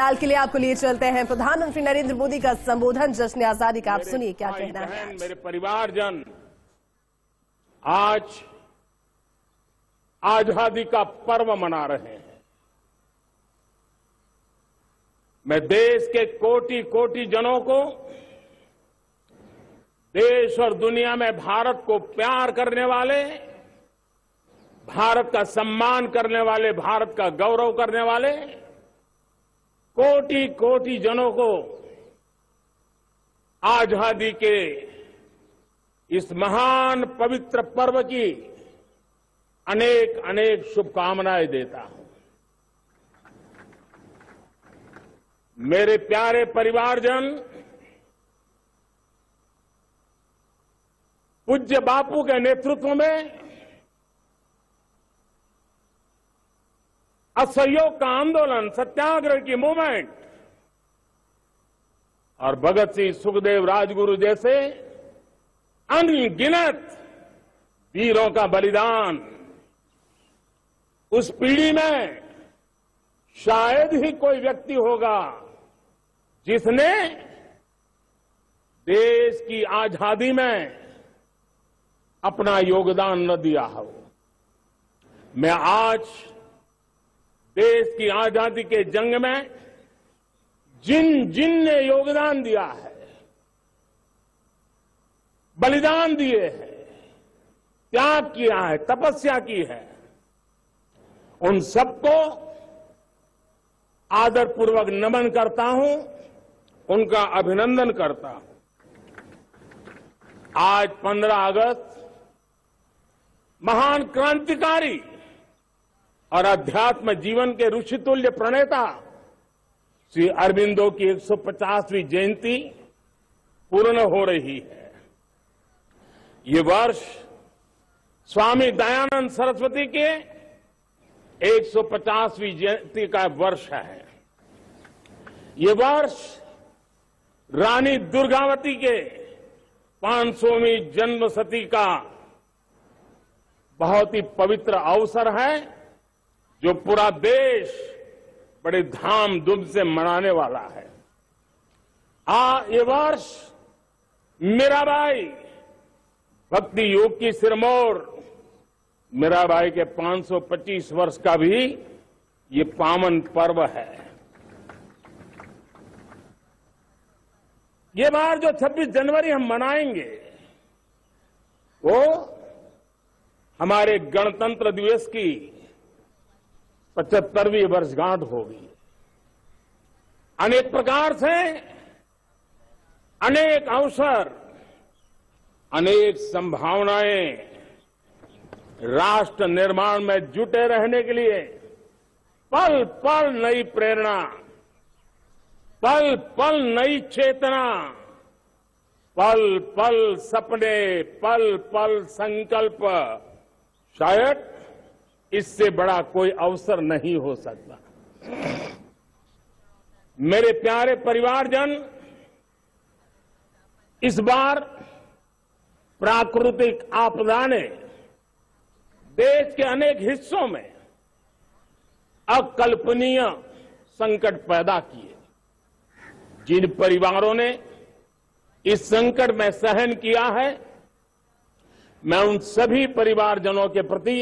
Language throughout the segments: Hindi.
लाल लिए आपको लिए चलते हैं प्रधानमंत्री नरेंद्र मोदी का संबोधन। जश्न आज़ादी का आप सुनिए क्या कहना है मेरे परिवारजन आज आज़ादी का पर्व मना रहे हैं। मैं देश के कोटि कोटि जनों को देश और दुनिया में भारत को प्यार करने वाले भारत का सम्मान करने वाले भारत का गौरव करने वाले कोटि कोटि जनों को आज़ादी के इस महान पवित्र पर्व की अनेक अनेक शुभकामनाएँ देता हूँ। मेरे प्यारे परिवारजन, पूज्य बापू के नेतृत्व में असहयोग का आंदोलन, सत्याग्रह की मूवमेंट और भगत सिंह सुखदेव राजगुरु जैसे अनगिनत वीरों का बलिदान। उस पीढ़ी में शायद ही कोई व्यक्ति होगा जिसने देश की आज़ादी में अपना योगदान न दिया हो। मैं आज देश की आज़ादी के जंग में जिन जिन ने योगदान दिया है, बलिदान दिए हैं, त्याग किया है, तपस्या की है, उन सबको आदरपूर्वक नमन करता हूँ, उनका अभिनंदन करता हूँ। आज 15 अगस्त, महान क्रांतिकारी और अध्यात्म जीवन के ऋषितुल्य प्रणेता, श्री अरविंदो की 150वीं जयंती पूर्ण हो रही है। ये वर्ष स्वामी दयानंद सरस्वती के 150वीं जयंती का वर्ष है। ये वर्ष रानी दुर्गावती के 500वीं जन्मशती का बहुत ही पवित्र अवसर है। जो पूरा देश बड़े धाम धूम से मनाने वाला है। आ, ये वर्ष मीराबाई, भक्ति योग की सिरमौर, मीराबाई के 525 वर्ष का भी ये पावन पर्व है। ये बार जो 26 जनवरी हम मनाएँगे, वो हमारे गणतंत्र दिवस की पचहत्तरवीं वर्षगांठ होगी अनेक प्रकार से, अनेक अवसर, अनेक संभावनाएँ राष्ट्र निर्माण में जुटे रहने के लिए पल पल नई प्रेरणा पल पल नई चेतना पल पल सपने पल पल संकल्प, शायद इससे बड़ा कोई अवसर नहीं हो सकता। मेरे प्यारे परिवारजन, इस बार प्राकृतिक आपदा ने देश के अनेक हिस्सों में अकल्पनीय संकट पैदा किए। जिन परिवारों ने इस संकट में सहन किया है, मैं उन सभी परिवारजनों के प्रति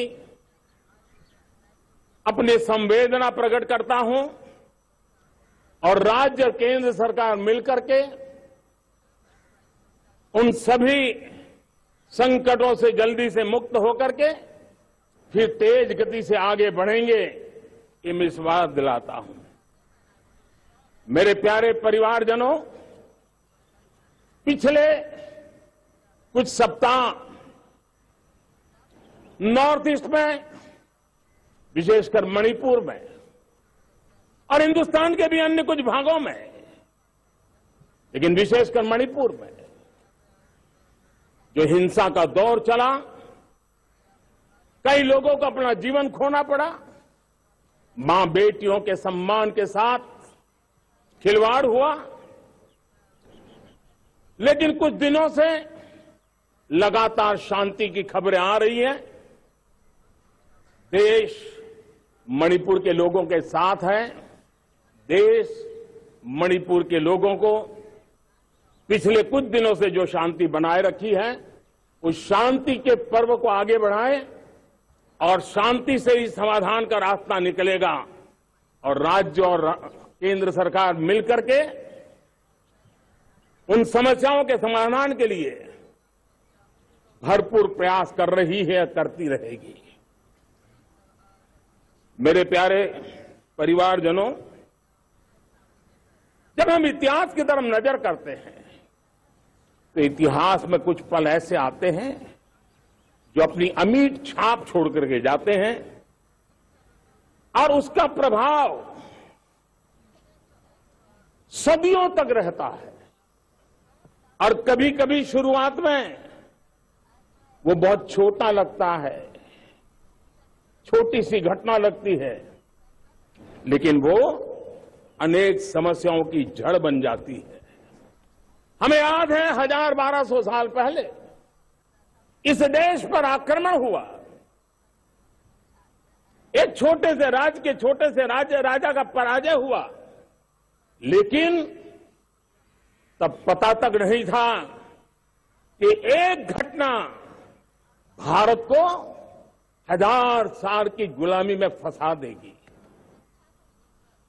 अपनी संवेदना प्रकट करता हूँ और राज्य और केंद्र सरकार मिलकर के उन सभी संकटों से जल्दी से मुक्त होकर के फिर तेज गति से आगे बढ़ेंगे, ये विश्वास दिलाता हूँ। मेरे प्यारे परिवारजनों, पिछले कुछ सप्ताह नॉर्थ ईस्ट में विशेषकर मणिपुर में और हिंदुस्तान के भी अन्य कुछ भागों में, लेकिन विशेषकर मणिपुर में जो हिंसा का दौर चला, कई लोगों को अपना जीवन खोना पड़ा, माँ बेटियों के सम्मान के साथ खिलवाड़ हुआ, लेकिन कुछ दिनों से लगातार शांति की खबरें आ रही हैं। देश मणिपुर के लोगों के साथ है। देश मणिपुर के लोगों को पिछले कुछ दिनों से जो शांति बनाए रखी है, उस शांति के पर्व को आगे बढ़ाए और शांति से ही समाधान का रास्ता निकलेगा और राज्य और केंद्र सरकार मिलकर के उन समस्याओं के समाधान के लिए भरपूर प्रयास कर रही है, करती रहेगी। मेरे प्यारे परिवारजनों, जब हम इतिहास की तरफ़ नज़र करते हैं तो इतिहास में कुछ पल ऐसे आते हैं जो अपनी अमीट छाप छोड़ करके जाते हैं और उसका प्रभाव सदियों तक रहता है। और कभी कभी शुरुआत में वो बहुत छोटा लगता है। छोटी सी घटना लगती है, लेकिन वो अनेक समस्याओं की जड़ बन जाती है। हमें याद है हज़ार बारह सौ साल पहले इस देश पर आक्रमण हुआ। एक छोटे से राज्य के छोटे से राज्य राजा का पराजय हुआ, लेकिन तब पता तक नहीं था कि एक घटना भारत को हज़ार साल की गुलामी में फंसा देगी।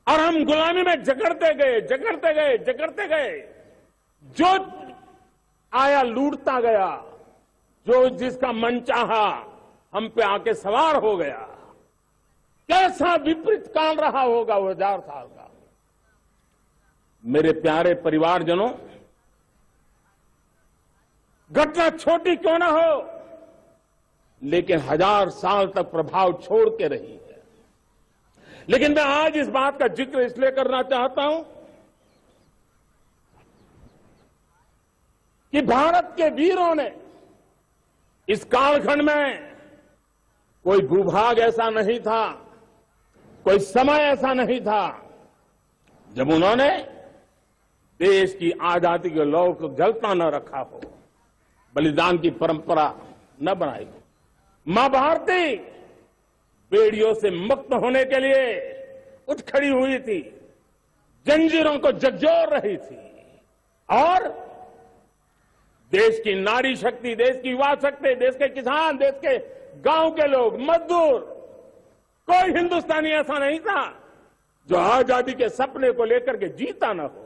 और हम गुलामी में जकड़ते गए जकड़ते गए जकड़ते गए। जो आया लूटता गया, जो जिसका मन चाहा, हम पे आके सवार हो गया। कैसा विपरीत काल रहा होगा वो हज़ार साल का। मेरे प्यारे परिवारजनों, घटना छोटी क्यों ना हो? लेकिन हज़ार साल तक प्रभाव छोड़ के रही है। लेकिन मैं आज इस बात का ज़िक्र इसलिए करना चाहता हूँ कि भारत के वीरों ने इस कालखंड में कोई भूभाग ऐसा नहीं था, कोई समय ऐसा नहीं था, जब उन्होंने देश की आज़ादी के लौ को जलता न रखा हो, बलिदान की परंपरा न बनाई हो। माँ भारती बेड़ियों से मुक्त होने के लिए उठ खड़ी हुई थी, जंजीरों को जगजोर रही थी, और देश की नारी शक्ति, देश की युवा शक्ति, देश के किसान, देश के गाँव के लोग, मजदूर, कोई हिंदुस्तानी ऐसा नहीं था जो आज़ादी के सपने को लेकर के जीता न हो।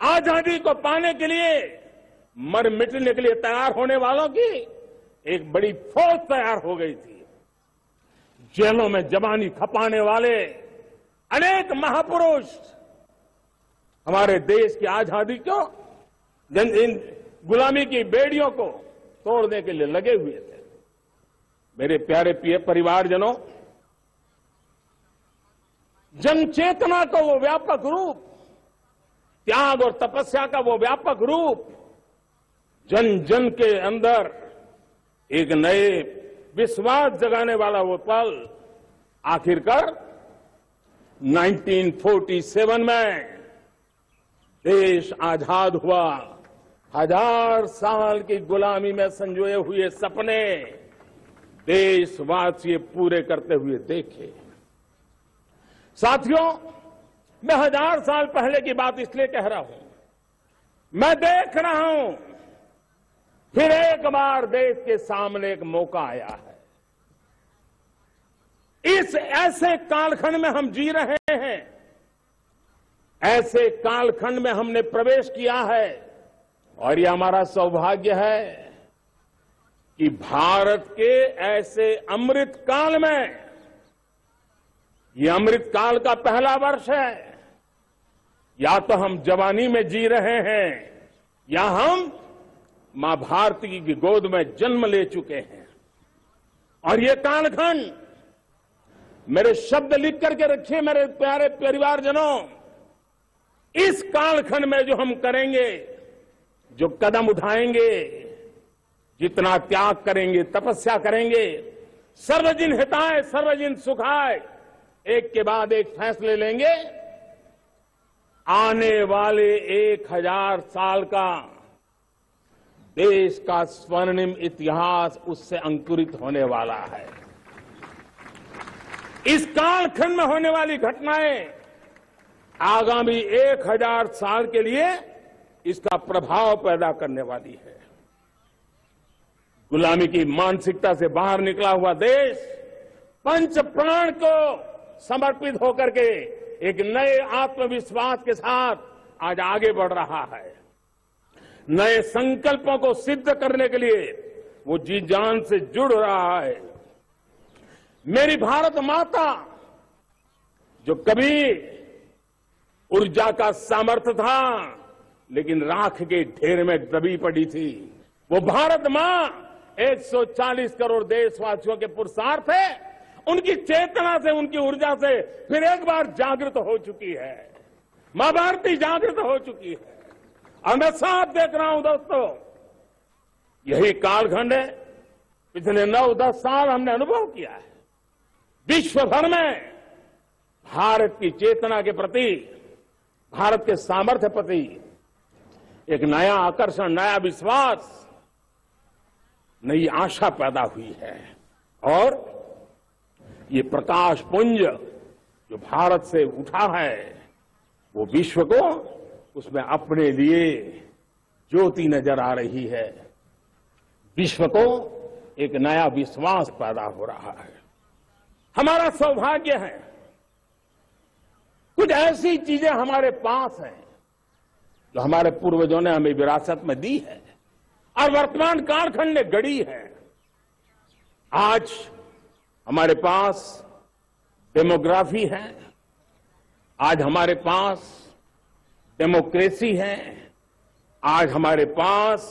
आज़ादी को पाने के लिए मर मिटने के लिए तैयार होने वालों की एक बड़ी फौज तैयार हो गई थी। जेलों में जवानी खपाने वाले अनेक महापुरुष हमारे देश की आज़ादी को, जन, इन गुलामी की बेड़ियों को तोड़ने के लिए लगे हुए थे। मेरे प्यारे प्रिय परिवारजनों जन चेतना का वो व्यापक रूप, त्याग और तपस्या का वो व्यापक रूप जन जन के अंदर एक नए विश्वास जगाने वाला वो पल आखिरकार 1947 में देश आज़ाद हुआ। हज़ार साल की गुलामी में संजोए हुए सपने देशवासी पूरे करते हुए देखे। साथियों, मैं हज़ार साल पहले की बात इसलिए कह रहा हूँ। मैं देख रहा हूँ फिर एक बार देश के सामने एक मौका आया है। इस ऐसे कालखंड में हम जी रहे हैं। ऐसे कालखंड में हमने प्रवेश किया है। और ये हमारा सौभाग्य है कि भारत के ऐसे अमृत काल में ये अमृत काल का पहला वर्ष है। या तो हम जवानी में जी रहे हैं, या हम माँ भारती की गोद में जन्म ले चुके हैं। और ये कालखंड मेरे शब्द लिख करके रखिए मेरे प्यारे परिवारजनों, इस कालखंड में जो हम करेंगे, जो कदम उठाएँगे, जितना त्याग करेंगे, तपस्या करेंगे, सर्वजिन हिताय, सर्वजिन सुखाय, एक के बाद एक फैसले लेंगे। आने वाले एक हज़ार साल का देश का स्वर्णिम इतिहास उससे अंकुरित होने वाला है। इस कालखंड में होने वाली घटनाएँ आगामी एक हज़ार साल के लिए इसका प्रभाव पैदा करने वाली है। गुलामी की मानसिकता से बाहर निकला हुआ देश पंच प्राण को समर्पित होकर के एक नए आत्मविश्वास के साथ आज आगे बढ़ रहा है। नए संकल्पों को सिद्ध करने के लिए वो जी जान से जुड़ रहा है। मेरी भारत माता, जो कभी ऊर्जा का सामर्थ्य था, लेकिन राख के ढेर में दबी पड़ी थी। वो भारत माँ 140 करोड़ देशवासियों के पुरुषार्थ है। उनकी चेतना से, उनकी ऊर्जा से फिर एक बार जागृत हो चुकी है। माँ भारती जागृत हो चुकी है। और मैं साफ़ देख रहा हूँ दोस्तों, यही कालखंड है, पिछले नौ दस साल हमने अनुभव किया है। विश्व भर में भारत की चेतना के प्रति, भारत के सामर्थ्य प्रति एक नया आकर्षण, नया विश्वास, नई आशा पैदा हुई है। और ये प्रकाश पुंज जो भारत से उठा है, वो विश्व को उसमें अपने लिए ज्योति नज़र आ रही है। विश्व को एक नया विश्वास पैदा हो रहा है। हमारा सौभाग्य है। कुछ ऐसी चीज़ें हमारे पास हैं जो हमारे पूर्वजों ने हमें विरासत में दी है और वर्तमान कालखंड ने गढ़ी है। आज हमारे पास डेमोग्राफी है। आज हमारे पास डेमोक्रेसी है, आज हमारे पास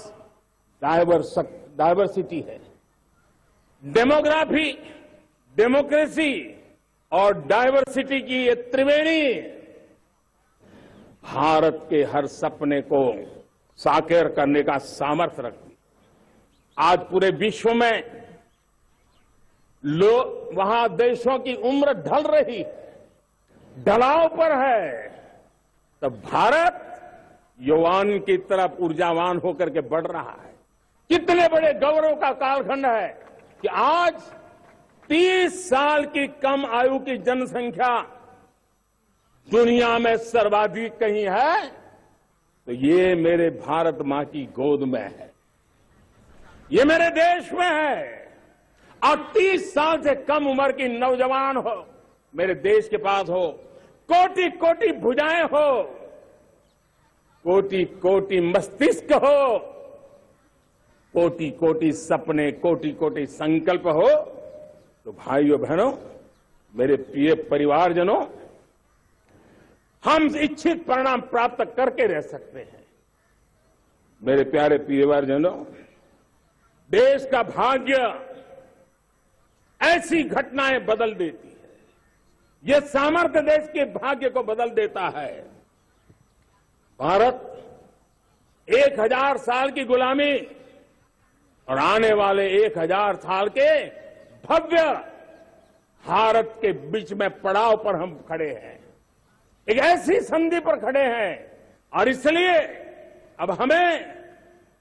डायवर्स डायवर्सिटी है। डेमोग्राफी, डेमोक्रेसी और डायवर्सिटी की ये त्रिवेणी, भारत के हर सपने को साकार करने का सामर्थ्य रखती। आज पूरे विश्व में लोग वहाँ देशों की उम्र ढल रही ढलाव पर है। तब भारत युवान की तरफ़ ऊर्जावान होकर के बढ़ रहा है। कितने बड़े गौरव का कालखंड है कि आज 30 साल की कम आयु की जनसंख्या दुनिया में सर्वाधिक कहीं है तो ये मेरे भारत माँ की गोद में है। ये मेरे देश में है। और 30 साल से कम उम्र की नौजवान हो, मेरे देश के पास हो। कोटि कोटि भुजाएँ हो। कोटि कोटि मस्तिष्क हो। कोटि कोटि सपने कोटि कोटि संकल्प हो। तो भाइयों, बहनों, मेरे प्रिय परिवारजनों, हम इच्छित परिणाम प्राप्त करके रह सकते हैं। मेरे प्यारे परिवारजनों, देश का भाग्य ऐसी घटनाएँ बदल देती है। ये सामर्थ्य देश के भाग्य को बदल देता है। भारत एक हज़ार साल की गुलामी और आने वाले एक हज़ार साल के भव्य भारत के बीच में पड़ाव पर हम खड़े हैं। एक ऐसी संधि पर खड़े हैं और इसलिए अब हमें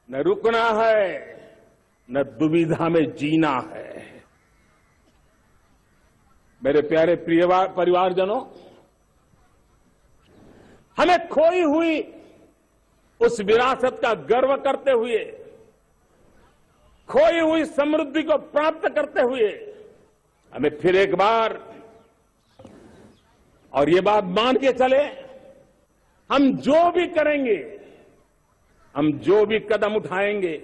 न रुकना है, न दुविधा में जीना है। मेरे प्यारे प्रिय परिवारजनों, हमें खोई हुई उस विरासत का गर्व करते हुए, खोई हुई समृद्धि को प्राप्त करते हुए, हमें फिर एक बार और ये बात मान के चले, हम जो भी करेंगे, हम जो भी कदम उठाएँगे,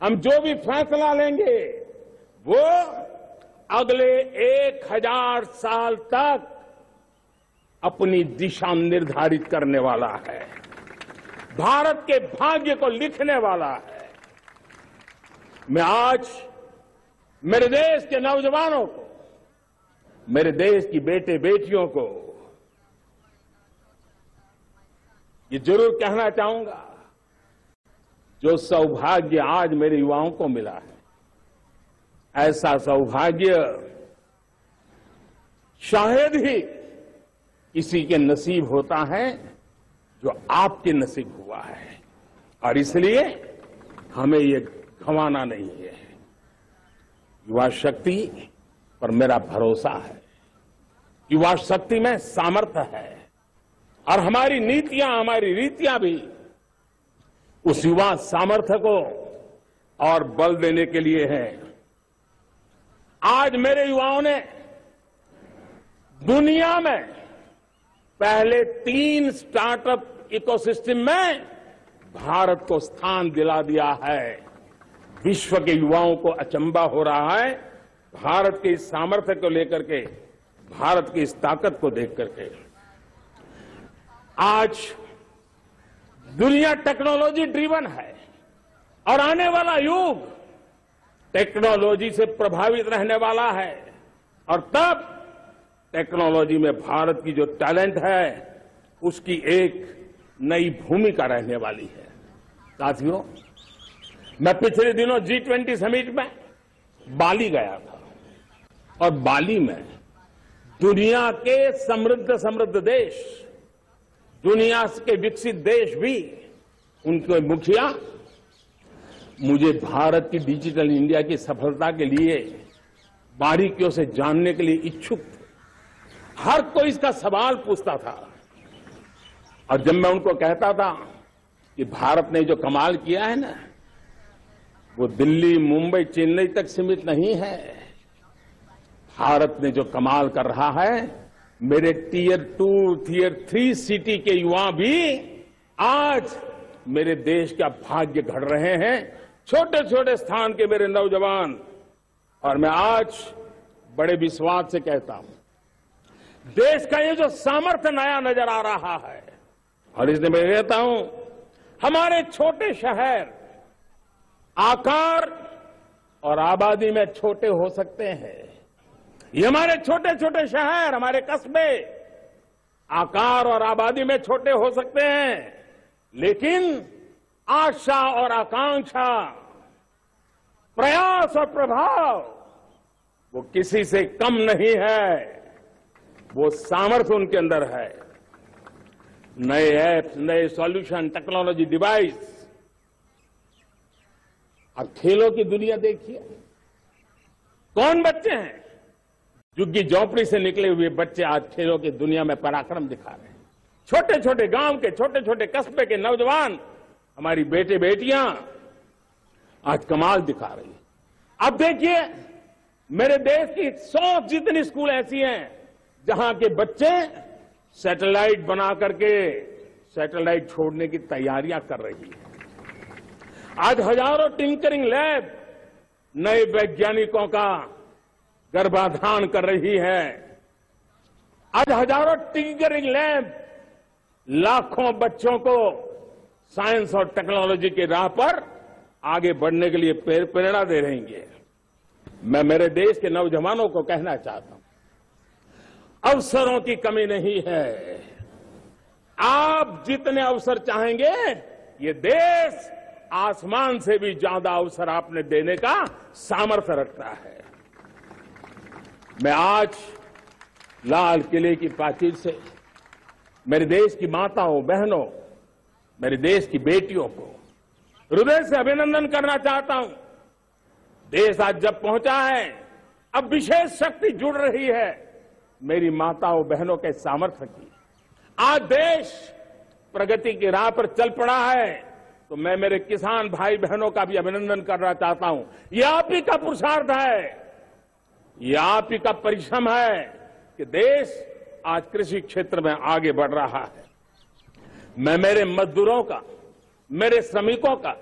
हम जो भी फैसला लेंगे, वो अगले एक हज़ार साल तक अपनी दिशा निर्धारित करने वाला है। भारत के भाग्य को लिखने वाला है। मैं आज मेरे देश के नौजवानों को, मेरे देश की बेटे बेटियों को ये ज़रूर कहना चाहूँगा, जो सौभाग्य आज मेरे युवाओं को मिला है। ऐसा सौभाग्य शायद ही किसी के नसीब होता है जो आपके नसीब हुआ है। और इसलिए हमें ये गंवाना नहीं है। युवा शक्ति पर मेरा भरोसा है। युवा शक्ति में सामर्थ्य है। और हमारी नीतियाँ, हमारी रीतियाँ भी उस युवा सामर्थ्य को और बल देने के लिए है। आज मेरे युवाओं ने दुनिया में पहले तीन स्टार्टअप इकोसिस्टम में भारत को स्थान दिला दिया है। विश्व के युवाओं को अचंबा हो रहा है। भारत के इस सामर्थ्य को लेकर के, भारत की इस ताकत को देख करके आज दुनिया टेक्नोलॉजी ड्रीवन है और आने वाला युग टेक्नोलॉजी से प्रभावित रहने वाला है। और तब टेक्नोलॉजी में भारत की जो टैलेंट है, उसकी एक नई भूमिका रहने वाली है। साथियों, मैं पिछले दिनों जी ट्वेंटी समिट में बाली गया था। और बाली में दुनिया के समृद्ध समृद्ध देश, दुनिया के विकसित देश भी उनके मुखिया मुझे भारत की डिजिटल इंडिया की सफलता के लिए, बारीकियों से जानने के लिए इच्छुक थे। हर कोई इसका सवाल पूछता था। और जब मैं उनको कहता था कि भारत ने जो कमाल किया है ना, वो दिल्ली, मुंबई, चेन्नई तक सीमित नहीं है। भारत ने जो कमाल कर रहा है, मेरे tier two, tier three city के युवा भी आज मेरे देश का भाग्य घड़ रहे हैं। छोटे छोटे स्थान के मेरे नौजवान, और मैं आज बड़े विश्वास से कहता हूँ, देश का ये जो सामर्थ्य नया नज़र आ रहा है, और इसलिए मैं कहता हूँ, हमारे छोटे शहर आकार और आबादी में छोटे हो सकते हैं। ये हमारे छोटे छोटे शहर, हमारे कस्बे आकार और आबादी में छोटे हो सकते हैं, लेकिन आशा और आकांक्षा, प्रयास और प्रभाव, वो किसी से कम नहीं है। वो सामर्थ्य उनके अंदर है। नए ऐप्स नए सॉल्यूशन, टेक्नोलॉजी, डिवाइस। और खेलों की दुनिया देखिए। कौन बच्चे हैं झुग्गी झोपड़ी से निकले हुए बच्चे आज खेलों की दुनिया में पराक्रम दिखा रहे हैं? छोटे छोटे गाँव के छोटे छोटे कस्बे के नौजवान हमारी बेटे बेटियाँ आज कमाल दिखा रही है। अब देखिए, मेरे देश की सौ जितनी स्कूल ऐसी हैं जहाँ के बच्चे सैटेलाइट बना करके सैटेलाइट छोड़ने की तैयारियाँ कर रही है। आज हज़ारों टिंकरिंग लैब नए वैज्ञानिकों का गर्भाधान कर रही है। आज हज़ारों टिंकरिंग लैब लाखों बच्चों को साइंस और टेक्नोलॉजी की राह पर आगे बढ़ने के लिए प्रेरणा दे रही है। मैं मेरे देश के नौजवानों को कहना चाहता हूँ, अवसरों की कमी नहीं है। आप जितने अवसर चाहेंगे, ये देश आसमान से भी ज़्यादा अवसर आपने देने का सामर्थ्य रखता है। मैं आज लाल किले की प्राचीर से, मेरे देश की माताओं, बहनों मेरे देश की बेटियों को हृदय से अभिनंदन करना चाहता हूँ। देश आज जब पहुँचा है, अब विशेष शक्ति जुड़ रही है। मेरी माताओं, बहनों के सामर्थ्य की। आज देश प्रगति की राह पर चल पड़ा है तो मैं मेरे किसान भाई बहनों का भी अभिनंदन करना चाहता हूँ। यह आप ही का पुरुषार्थ है। यह आप ही का परिश्रम है कि देश आज कृषि क्षेत्र में आगे बढ़ रहा है। मैं मेरे मजदूरों का, मेरे श्रमिकों का,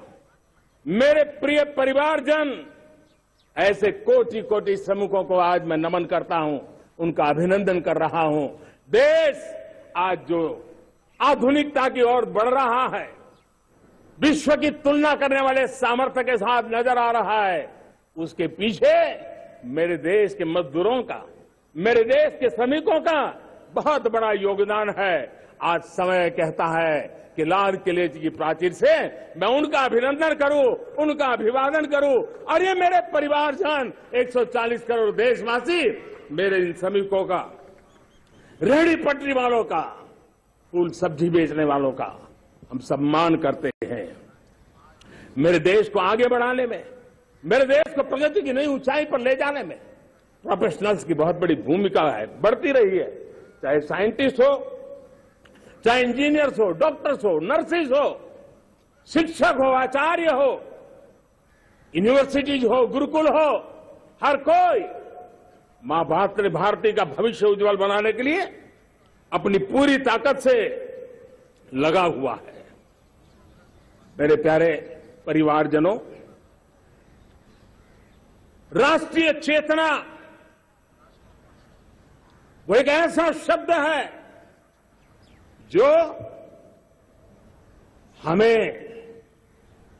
मेरे प्रिय परिवारजन, ऐसे कोटि कोटि श्रमिकों को आज मैं नमन करता हूँ, उनका अभिनंदन कर रहा हूँ। देश आज जो आधुनिकता की ओर बढ़ रहा है, विश्व की तुलना करने वाले सामर्थ्य के साथ नज़र आ रहा है, उसके पीछे मेरे देश के मजदूरों का, मेरे देश के श्रमिकों का बहुत बड़ा योगदान है। आज समय कहता है कि लाल किले की प्राचीर से मैं उनका अभिनंदन करूँ, उनका अभिवादन करूँ। और ये मेरे परिवारजन 140 करोड़ देशवासी, मेरे इन श्रमिकों का रेहड़ी पटरी वालों का, फूल सब्ज़ी बेचने वालों का हम सम्मान करते हैं। मेरे देश को आगे बढ़ाने में, मेरे देश को प्रगति की नई ऊंचाई पर ले जाने में प्रोफेशनल्स की बहुत बड़ी भूमिका है, बढ़ती रही है। चाहे साइंटिस्ट हो चाहे इंजीनियर्स हो, डॉक्टर्स हो, नर्सिस हो, शिक्षक हो, आचार्य हो, यूनिवर्सिटीज हो, गुरुकुल हो, हर कोई माँ भारती भारती का भविष्य उज्जवल बनाने के लिए अपनी पूरी ताकत से लगा हुआ है। मेरे प्यारे परिवारजनों, राष्ट्रीय चेतना वो एक ऐसा शब्द है जो हमें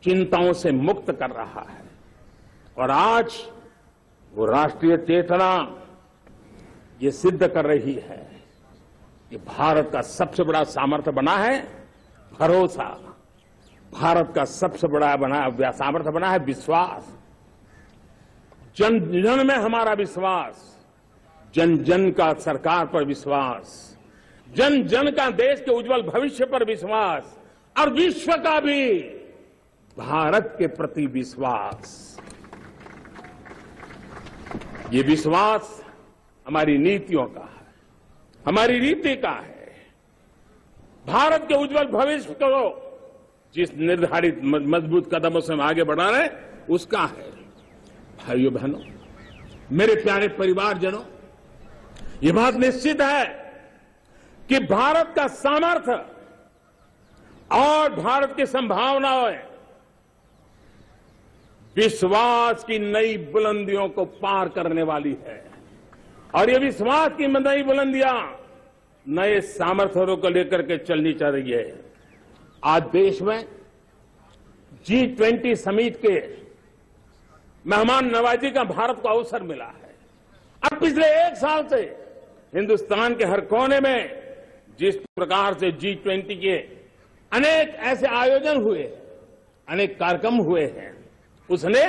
चिंताओं से मुक्त कर रहा है। और आज वो राष्ट्रीय चेतना ये सिद्ध कर रही है कि भारत का सबसे बड़ा सामर्थ्य बना है भरोसा। भारत का सबसे बड़ा बना सामर्थ्य बना है विश्वास। जन जन में हमारा विश्वास, जन जन का सरकार पर विश्वास। जन जन का देश के उज्जवल भविष्य पर विश्वास और विश्व का भी भारत के प्रति विश्वास। ये विश्वास हमारी नीतियों का है, हमारी रीति का है। भारत के उज्जवल भविष्य को जिस निर्धारित मज़बूत कदमों से हम आगे बढ़ा रहे उसका है। भाइयों बहनों, मेरे प्यारे परिवारजनों, ये बात निश्चित है कि भारत का सामर्थ्य और भारत की संभावनाएँ विश्वास की नई बुलंदियों को पार करने वाली है। और ये विश्वास की नई बुलंदियाँ नए सामर्थ्यों को लेकर के चलनी चाह रही है। आज देश में जी ट्वेंटी समिट के मेहमान नवाजी का भारत को अवसर मिला है। अब पिछले एक साल से हिंदुस्तान के हर कोने में जिस प्रकार से जी ट्वेंटी के अनेक ऐसे आयोजन हुए, अनेक कार्यक्रम हुए हैं, उसने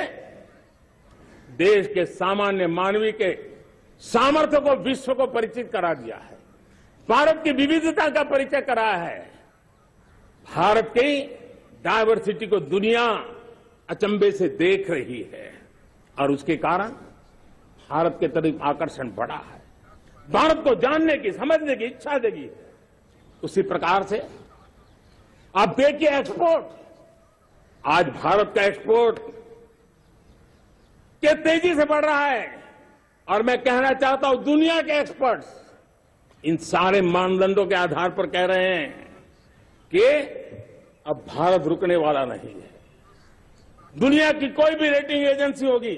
देश के सामान्य मानवीय के सामर्थ्य को विश्व को परिचित करा दिया है। भारत की विविधता का परिचय कराया है। भारत की डायवर्सिटी को दुनिया अचंबे से देख रही है और उसके कारण भारत के तरफ़ आकर्षण बढ़ा है। भारत को जानने की, समझने की इच्छा देगी उसी प्रकार से। आप देखिए एक्सपोर्ट आज भारत का एक्सपोर्ट के तेज़ी से बढ़ रहा है। और मैं कहना चाहता हूँ, दुनिया के एक्सपर्ट्स इन सारे मानदंडों के आधार पर कह रहे हैं कि अब भारत रुकने वाला नहीं है। दुनिया की कोई भी रेटिंग एजेंसी होगी,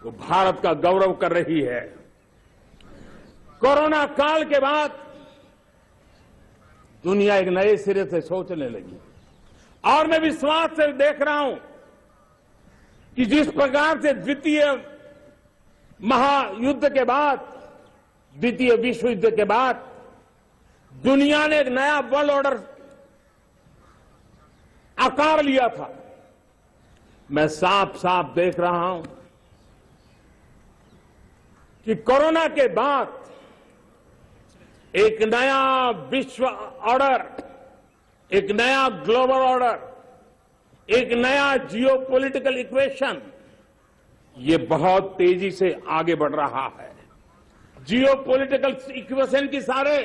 वो भारत का गौरव कर रही है। कोरोना काल के बाद दुनिया एक नए सिरे से सोचने लगी। और मैं विश्वास से देख रहा हूँ कि जिस प्रकार से द्वितीय महायुद्ध के बाद, द्वितीय विश्व युद्ध के बाद, दुनिया ने एक नया वर्ल्ड ऑर्डर आकार लिया था। मैं साफ़ साफ़ देख रहा हूँ कि कोरोना के बाद एक नया विश्व ऑर्डर, एक नया ग्लोबल ऑर्डर, एक नया जियो पॉलिटिकल इक्वेशन, ये बहुत तेज़ी से आगे बढ़ रहा है। जियो पॉलिटिकल इक्वेशन की सारे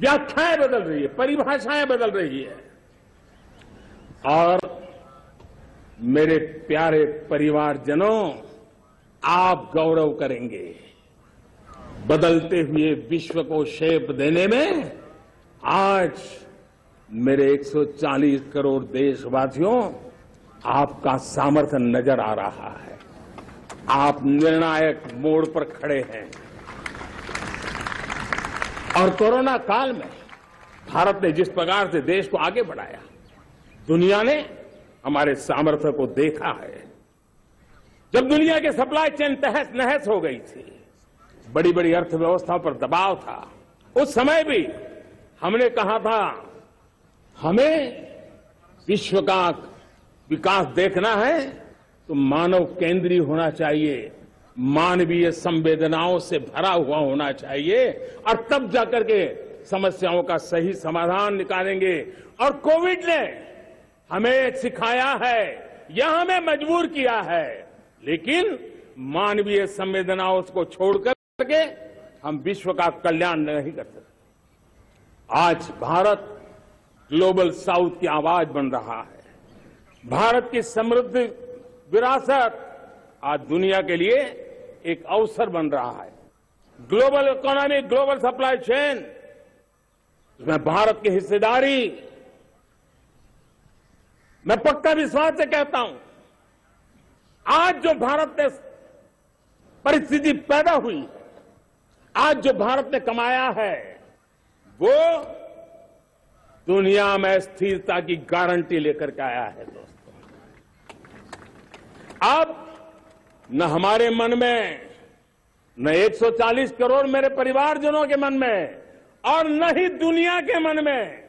व्याख्याएँ बदल रही है, परिभाषाएँ बदल रही है। और मेरे प्यारे परिवारजनों, आप गौरव करेंगे। बदलते हुए विश्व को शेप देने में आज मेरे 140 करोड़ देशवासियों आपका सामर्थ्य नज़र आ रहा है। आप निर्णायक मोड़ पर खड़े हैं। और कोरोना काल में भारत ने जिस प्रकार से देश को आगे बढ़ाया, दुनिया ने हमारे सामर्थ्य को देखा है। जब दुनिया के सप्लाई चेन तहस नहस हो गई थी बड़ी बड़ी अर्थव्यवस्थाओं पर दबाव था। उस समय भी हमने कहा था, हमें विश्व का विकास देखना है तो मानव केंद्रीय होना चाहिए, मानवीय संवेदनाओं से भरा हुआ होना चाहिए, और तब जाकर के समस्याओं का सही समाधान निकालेंगे। और कोविड ने हमें सिखाया है, यह हमें मजबूर किया है, लेकिन मानवीय संवेदनाओं को छोड़कर के हम विश्व का कल्याण नहीं कर सकते। आज भारत ग्लोबल साउथ की आवाज़ बन रहा है। भारत की समृद्ध विरासत आज दुनिया के लिए एक अवसर बन रहा है। Global economy, global supply chain इसमें भारत की हिस्सेदारी। मैं पक्का विश्वास से कहता हूँ, आज जो भारत में परिस्थिति पैदा हुई है आज जो भारत ने कमाया है, वो दुनिया में स्थिरता की गारंटी लेकर के आया है, दोस्तों। अब न हमारे मन में, न 140 करोड़ मेरे परिवारजनों के मन में, और न ही दुनिया के मन में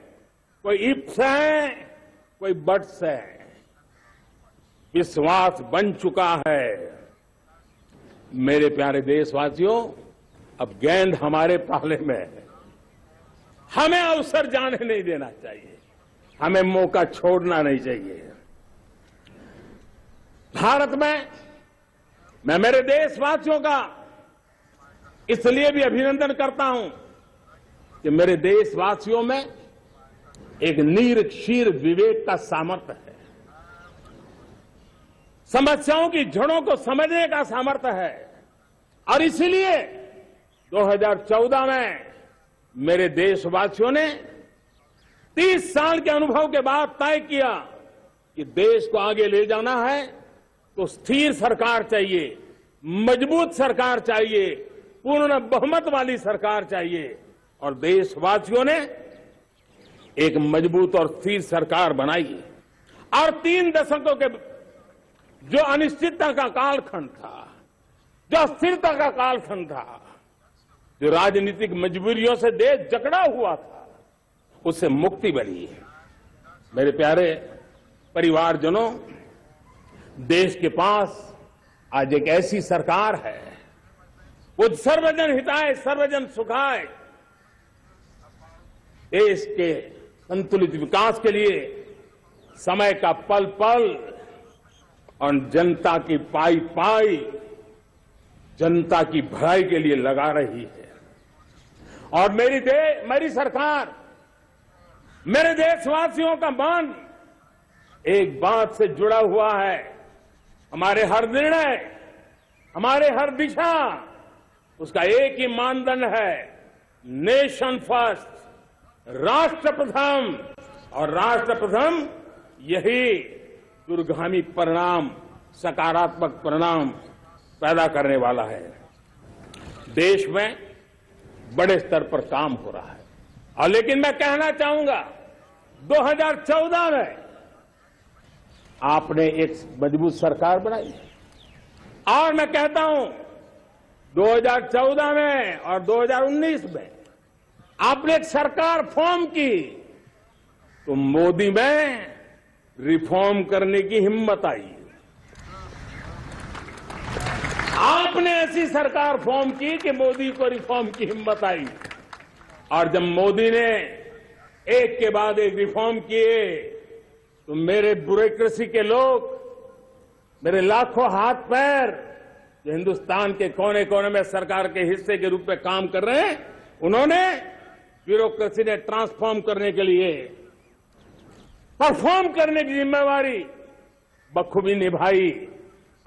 कोई इप्स है, कोई बट्स है। विश्वास बन चुका है। मेरे प्यारे देशवासियों अब गेंद हमारे पाले में है। हमें अवसर जाने नहीं देना चाहिए। हमें मौका छोड़ना नहीं चाहिए। भारत में, मैं मेरे देशवासियों का इसलिए भी अभिनंदन करता हूँ कि मेरे देशवासियों में एक नीर क्षीर विवेक का सामर्थ्य है। समस्याओं की जड़ों को समझने का सामर्थ्य है। और इसलिए 2014 में मेरे देशवासियों ने 30 साल के अनुभव के बाद तय किया कि देश को आगे ले जाना है तो स्थिर सरकार चाहिए, मज़बूत सरकार चाहिए, पूर्ण बहुमत वाली सरकार चाहिए। और देशवासियों ने एक मज़बूत और स्थिर सरकार बनाई। और तीन दशकों के जो अनिश्चितता का कालखंड था, जो अस्थिरता का कालखंड था जो राजनीतिक मजबूरियों से देश जकड़ा हुआ था, उससे मुक्ति बनी है। मेरे प्यारे परिवारजनों, देश के पास आज एक ऐसी सरकार है, वो सर्वजन हिताय, सर्वजन सुखाय, देश के संतुलित विकास के लिए समय का पल पल और जनता की पाई पाई जनता की भलाई के लिए लगा रही है। और मेरी दे, मेरी सरकार, मेरे देशवासियों का मन एक बात से जुड़ा हुआ है। हमारे हर निर्णय, हमारे हर दिशा, उसका एक ही मानदंड है, नेशन फ़र्स्ट राष्ट्र प्रथम और राष्ट्र प्रथम यही दुर्गामी परिणाम, सकारात्मक परिणाम पैदा करने वाला है। देश में बड़े स्तर पर काम हो रहा है। और लेकिन मैं कहना चाहूँगा 2014 में आपने एक मज़बूत सरकार बनाई। और मैं कहता हूँ 2014 में और 2019 में आपने एक सरकार फॉर्म की तो मोदी में रिफॉर्म करने की हिम्मत आई। आपने ऐसी सरकार फॉर्म की कि मोदी को रिफॉर्म की हिम्मत आई। और जब मोदी ने एक के बाद एक रिफॉर्म किए तो मेरे ब्यूरोक्रेसी के लोग, मेरे लाखों हाथ पैर, जो हिंदुस्तान के कोने कोने में सरकार के हिस्से के रूप में काम कर रहे हैं, उन्होंने ब्यूरोक्रेसी ने ट्रांसफॉर्म करने के लिए परफॉर्म करने की जिम्मेवारी बखूबी निभाई।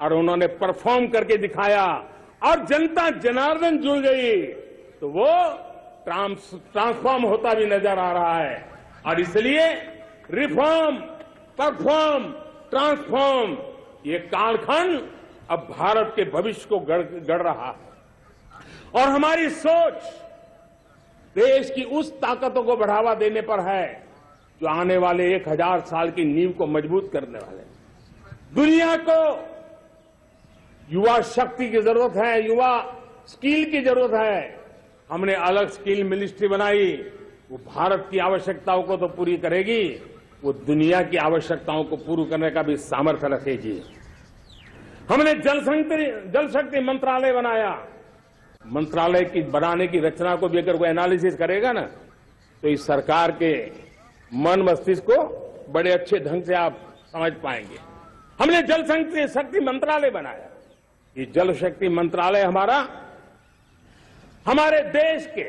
और उन्होंने परफॉर्म करके दिखाया। और जनता जनार्दन जुड़ गई। तो वो ट्रांसफॉर्म होता भी नज़र आ रहा है। और इसलिए रिफॉर्म परफॉर्म ट्रांसफॉर्म ये कालखंड अब भारत के भविष्य को गढ़ गढ़ रहा है। और हमारी सोच देश की उस ताकतों को बढ़ावा देने पर है, जो आने वाले एक हज़ार साल की नींव को मज़बूत करने वाले दुनिया को युवा शक्ति की ज़रूरत है, युवा स्किल की ज़रूरत है। हमने अलग स्किल मिनिस्ट्री बनाई, वो भारत की आवश्यकताओं को तो पूरी करेगी, वो दुनिया की आवश्यकताओं को पूरी करने का भी सामर्थ्य रखेगी। हमने जल जल शक्ति मंत्रालय बनाया। मंत्रालय की बनाने की रचना को भी अगर कोई एनालिसिस करेगा ना तो इस सरकार के मन मस्तिष्क को बड़े अच्छे ढंग से आप समझ पाएँगे। हमने जल शक्ति मंत्रालय बनाया। ये जल शक्ति मंत्रालय हमारा, हमारे देश के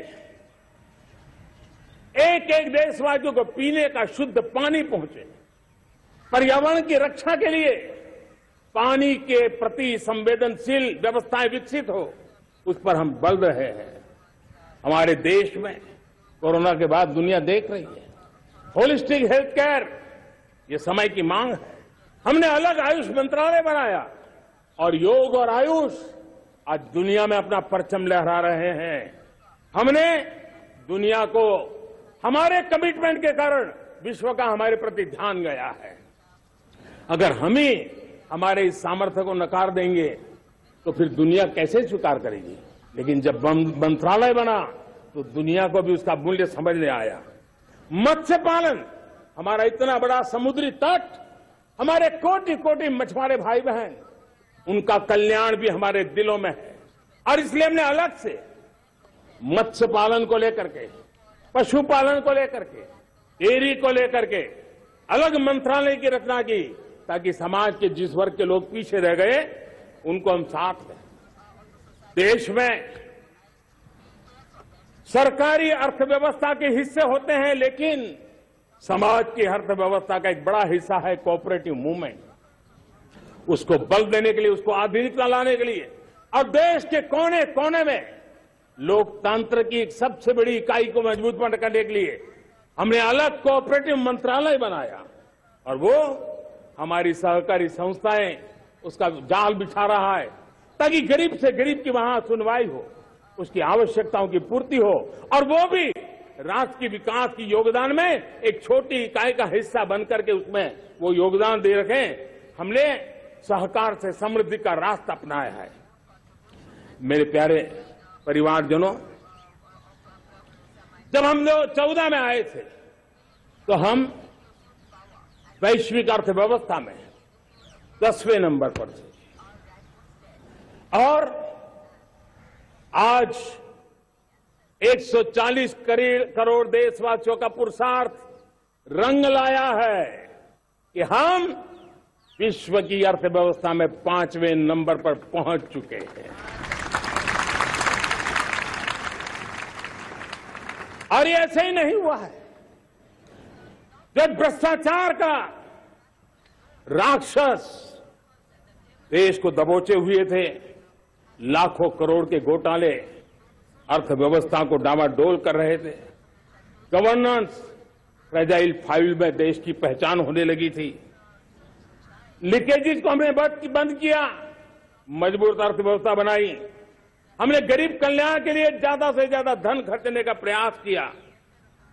एक एक देशवासियों को पीने का शुद्ध पानी पहुँचे। पर्यावरण की रक्षा के लिए पानी के प्रति संवेदनशील व्यवस्थाएँ विकसित हो, उस पर हम बल रहे हैं। हमारे देश में कोरोना के बाद दुनिया देख रही है। होलिस्टिक हेल्थ केयर, ये समय की मांग है। हमने अलग आयुष मंत्रालय बनाया। और योग और आयुष आज दुनिया में अपना परचम लहरा रहे हैं। हमने दुनिया को हमारे कमिटमेंट के कारण विश्व का हमारे प्रति ध्यान गया है। अगर हम ही हमारे इस सामर्थ्य को नकार देंगे तो फिर दुनिया कैसे स्वीकार करेगी? लेकिन जब मंत्रालय बना तो दुनिया को भी उसका मूल्य समझने आया। मत्स्य पालन, हमारा इतना बड़ा समुद्री तट, हमारे कोटि कोटि मछुआरे भाई बहन उनका कल्याण भी हमारे दिलों में है। और इसलिए हमने अलग से मत्स्य पालन को लेकर के, पशुपालन को लेकर के, डेयरी को लेकर के अलग मंत्रालय की रचना की, ताकि समाज के जिस वर्ग के लोग पीछे रह गए, उनको हम साथ लें देश में सरकारी अर्थव्यवस्था के हिस्से होते हैं, लेकिन समाज की अर्थव्यवस्था का एक बड़ा हिस्सा है कोऑपरेटिव मूवमेंट उसको बल देने के लिए, उसको आधुनिकता लाने के लिए। और देश के कोने कोने में लोकतंत्र की एक सबसे बड़ी इकाई को मज़बूत करने के लिए हमने अलग कोऑपरेटिव मंत्रालय बनाया। और वो हमारी सहकारी संस्थाएँ, उसका जाल बिछा रहा है। ताकि गरीब से गरीब की वहाँ सुनवाई हो, उसकी आवश्यकताओं की पूर्ति हो। और वो भी राष्ट्र के विकास की योगदान में एक छोटी इकाई का हिस्सा बनकर के उसमें वो योगदान दे रखें। हमने सहकार से समृद्धि का रास्ता अपनाया है। मेरे प्यारे परिवारजनों, जब हम लोग चौदह में आए थे तो हम वैश्विक अर्थव्यवस्था में दसवें नंबर पर थे। और आज 140 करोड़ देशवासियों का पुरुषार्थ रंग लाया है कि हम विश्व की अर्थव्यवस्था में पाँचवें नंबर पर पहुँच चुके हैं। और ये ऐसे ही नहीं हुआ है। जब भ्रष्टाचार का राक्षस देश को दबोचे हुए थे, लाखों करोड़ के घोटाले अर्थव्यवस्था को डामाडोल कर रहे थे गवर्नेंस फ्रेजाइल फ़ाइल में देश की पहचान होने लगी थी। लीकेजेस को हमने बंद किया मज़बूत अर्थव्यवस्था बनाई। हमने गरीब कल्याण के लिए ज़्यादा से ज़्यादा धन खर्चने का प्रयास किया।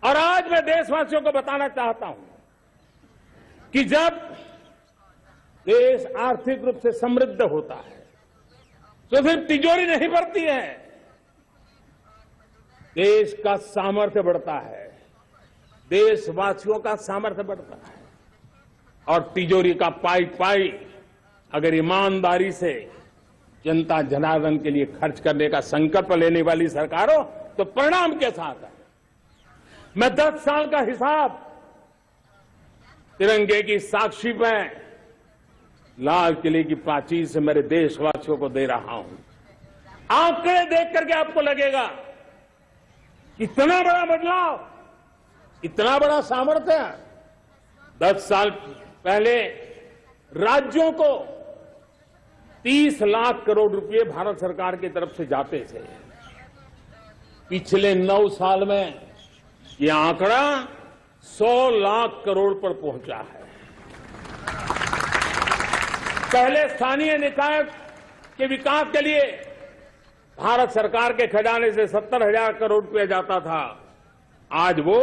और आज मैं देशवासियों को बताना चाहता हूँ कि जब देश आर्थिक रूप से समृद्ध होता है तो सिर्फ़ तिजोरी नहीं बढ़ती है। देश का सामर्थ्य बढ़ता है। देशवासियों का सामर्थ्य बढ़ता है। और तिजोरी का पाई पाई अगर ईमानदारी से जनता जनार्दन के लिए खर्च करने का संकल्प लेने वाली सरकार हो तो परिणाम के साथ है। मैं दस साल का हिसाब तिरंगे की साक्षी में लाल किले की प्राचीर से मेरे देशवासियों को दे रहा हूँ। आंकड़े देख करके आपको लगेगा इतना बड़ा बदलाव, इतना बड़ा सामर्थ्य दस साल पहले राज्यों को 30 लाख करोड़ रुपए भारत सरकार की तरफ़ से जाते थे। पिछले नौ साल में यह आंकड़ा 100 लाख करोड़ पर पहुँचा है। पहले स्थानीय निकाय के विकास के लिए भारत सरकार के खजाने से सत्तर हज़ार करोड़ रुपया जाता था। आज वो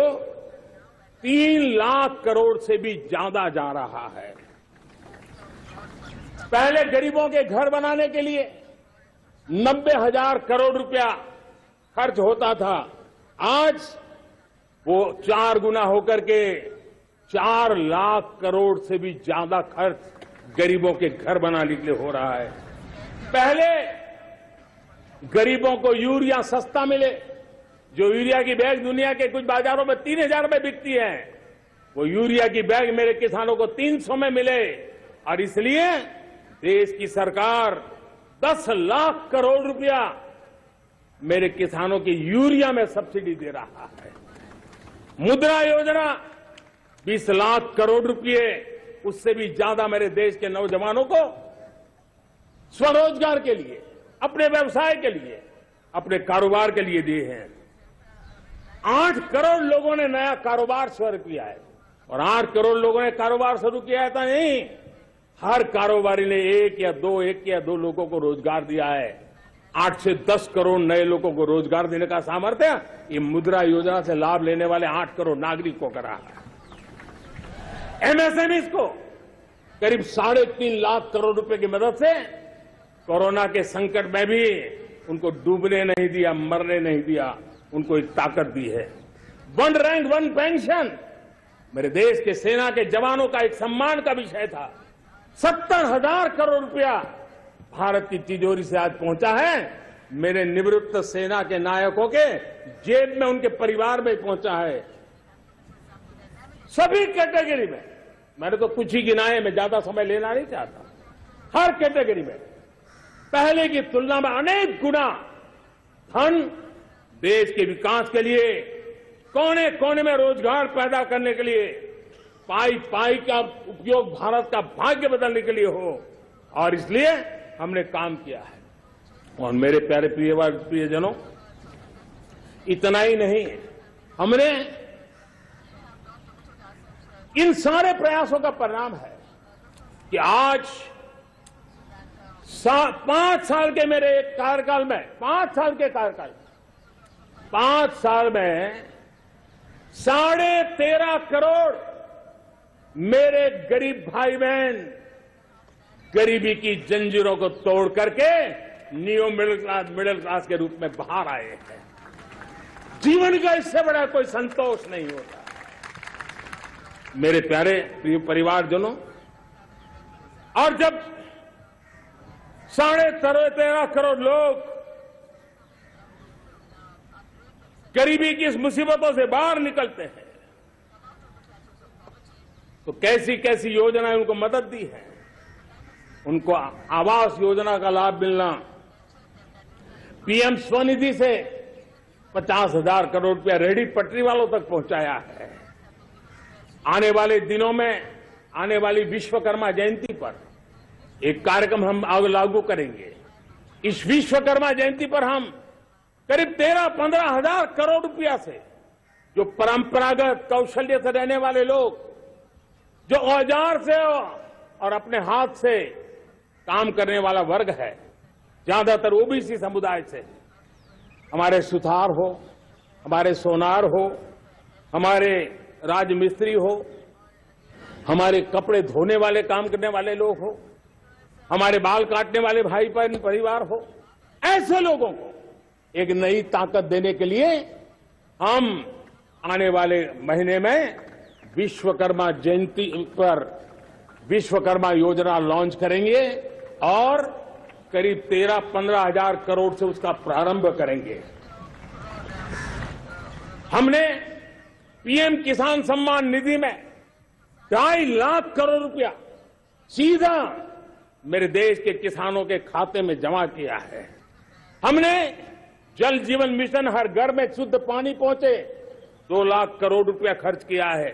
तीन लाख करोड़ से भी ज़्यादा जा रहा है। पहले गरीबों के घर बनाने के लिए नब्बे हज़ार करोड़ रुपया खर्च होता था। आज वो चार गुना होकर के चार लाख करोड़ से भी ज़्यादा खर्च गरीबों के घर बनाने के लिए हो रहा है। पहले गरीबों को यूरिया सस्ता मिले जो यूरिया की बैग दुनिया के कुछ बाजारों में तीन हज़ार में बिकती है, वो यूरिया की बैग मेरे किसानों को तीन सौ में मिले। और इसलिए देश की सरकार दस लाख करोड़ रुपया मेरे किसानों की यूरिया में सब्सिडी दे रहा है। मुद्रा योजना 20 लाख करोड़ रुपए उससे भी ज़्यादा मेरे देश के नौजवानों को स्वरोजगार के लिए, अपने व्यवसाय के लिए, अपने कारोबार के लिए दिए हैं। आठ करोड़ लोगों ने नया कारोबार शुरू किया है। और आठ करोड़ लोगों ने कारोबार शुरू किया है तो नहीं, हर कारोबारी ने एक या दो, एक या दो लोगों को रोज़गार दिया है। आठ से दस करोड़ नए लोगों को रोज़गार देने का सामर्थ्य, ये मुद्रा योजना से लाभ लेने वाले आठ करोड़ नागरिक को करा है। एमएसएमई को करीब साढ़े तीन लाख करोड़ रुपए की मदद से कोरोना के संकट में भी उनको डूबने नहीं दिया, मरने नहीं दिया। उनको एक ताकत दी है। वन रैंक वन पेंशन मेरे देश के सेना के जवानों का एक सम्मान का विषय था। सत्तर हज़ार करोड़ रुपया भारत की तिजोरी से आज पहुँचा है। मेरे निवृत्त सेना के नायकों के जेब में उनके परिवार में पहुँचा है। सभी कैटेगरी में। मैंने तो कुछ ही गिनाए, मैं ज़्यादा समय लेना नहीं चाहता। हर कैटेगरी में। पहले की तुलना में अनेक गुना धन देश के विकास के लिए कोने कोने में रोज़गार पैदा करने के लिए पाई पाई का उपयोग भारत का भाग्य बदलने के लिए हो। और इसलिए हमने काम किया है। और मेरे प्यारे प्रिय प्रियजनों इतना ही नहीं हमने इन सारे प्रयासों का परिणाम है कि आज सा, पाँच साल के मेरे कार्यकाल में पाँच साल के कार्यकाल पाँच साल में साढ़े तेरह करोड़ मेरे गरीब भाई बहन गरीबी की जंजीरों को तोड़ करके new middle class middle class के रूप में बाहर आए हैं। जीवन का इससे बड़ा कोई संतोष नहीं होता। मेरे प्यारे प्रिय परिवारजनों, और जब साढ़े तेरह करोड़ लोग गरीबी की इस मुसीबतों से बाहर निकलते हैं। तो कैसी कैसी योजनाएँ उनको मदद दी है। उनको आवास योजना का लाभ मिलना। पीएम स्वनिधि से पचास हज़ार करोड़ रुपया रेहड़ी पटरी वालों तक पहुँचाया है। आने वाले दिनों में, आने वाली विश्वकर्मा जयंती पर एक कार्यक्रम हम आग लागू करेंगे। इस विश्वकर्मा जयंती पर हम करीब तेरह पंद्रह हज़ार करोड़ रुपया से जो परंपरागत कौशल्य से रहने वाले लोग, जो औज़ार से और अपने हाथ से काम करने वाला वर्ग है, ज़्यादातर ओबीसी समुदाय से। हमारे सुथार हो, हमारे सोनार हो, हमारे राजमिस्त्री हो, हमारे कपड़े धोने वाले, काम करने वाले लोग हो, हमारे बाल काटने वाले भाई परिवार हो, ऐसे लोगों को एक नई ताकत देने के लिए हम आने वाले महीने में विश्वकर्मा जयंती पर विश्वकर्मा योजना लॉन्च करेंगे और करीब तेरह पंद्रह हज़ार करोड़ से उसका प्रारंभ करेंगे। हमने पीएम किसान सम्मान निधि में ढाई लाख करोड़ रुपया सीधा मेरे देश के किसानों के खाते में जमा किया है। हमने जल जीवन मिशन हर घर में शुद्ध पानी पहुँचे। दो लाख करोड़ रुपया खर्च किया है।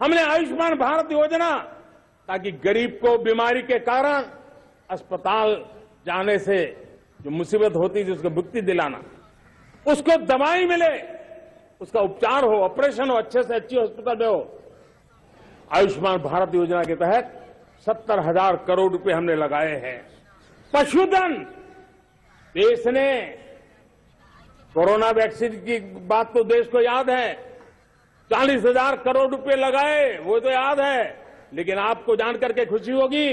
हमने आयुष्मान भारत योजना ताकि गरीब को बीमारी के कारण अस्पताल जाने से जो मुसीबत होती थी उसको मुक्ति दिलाना। उसको दवाई मिले, उसका उपचार हो, ऑपरेशन हो, अच्छे से अच्छी हॉस्पिटल में हो। आयुष्मान भारत योजना के तहत सत्तर हज़ार करोड़ रुपए हमने लगाए हैं। पशुधन, देश ने कोरोना वैक्सीन की बात तो देश को याद है। चालीस हज़ार करोड़ रुपए लगाए, वो तो याद है। लेकिन आपको जानकर के खुशी होगी,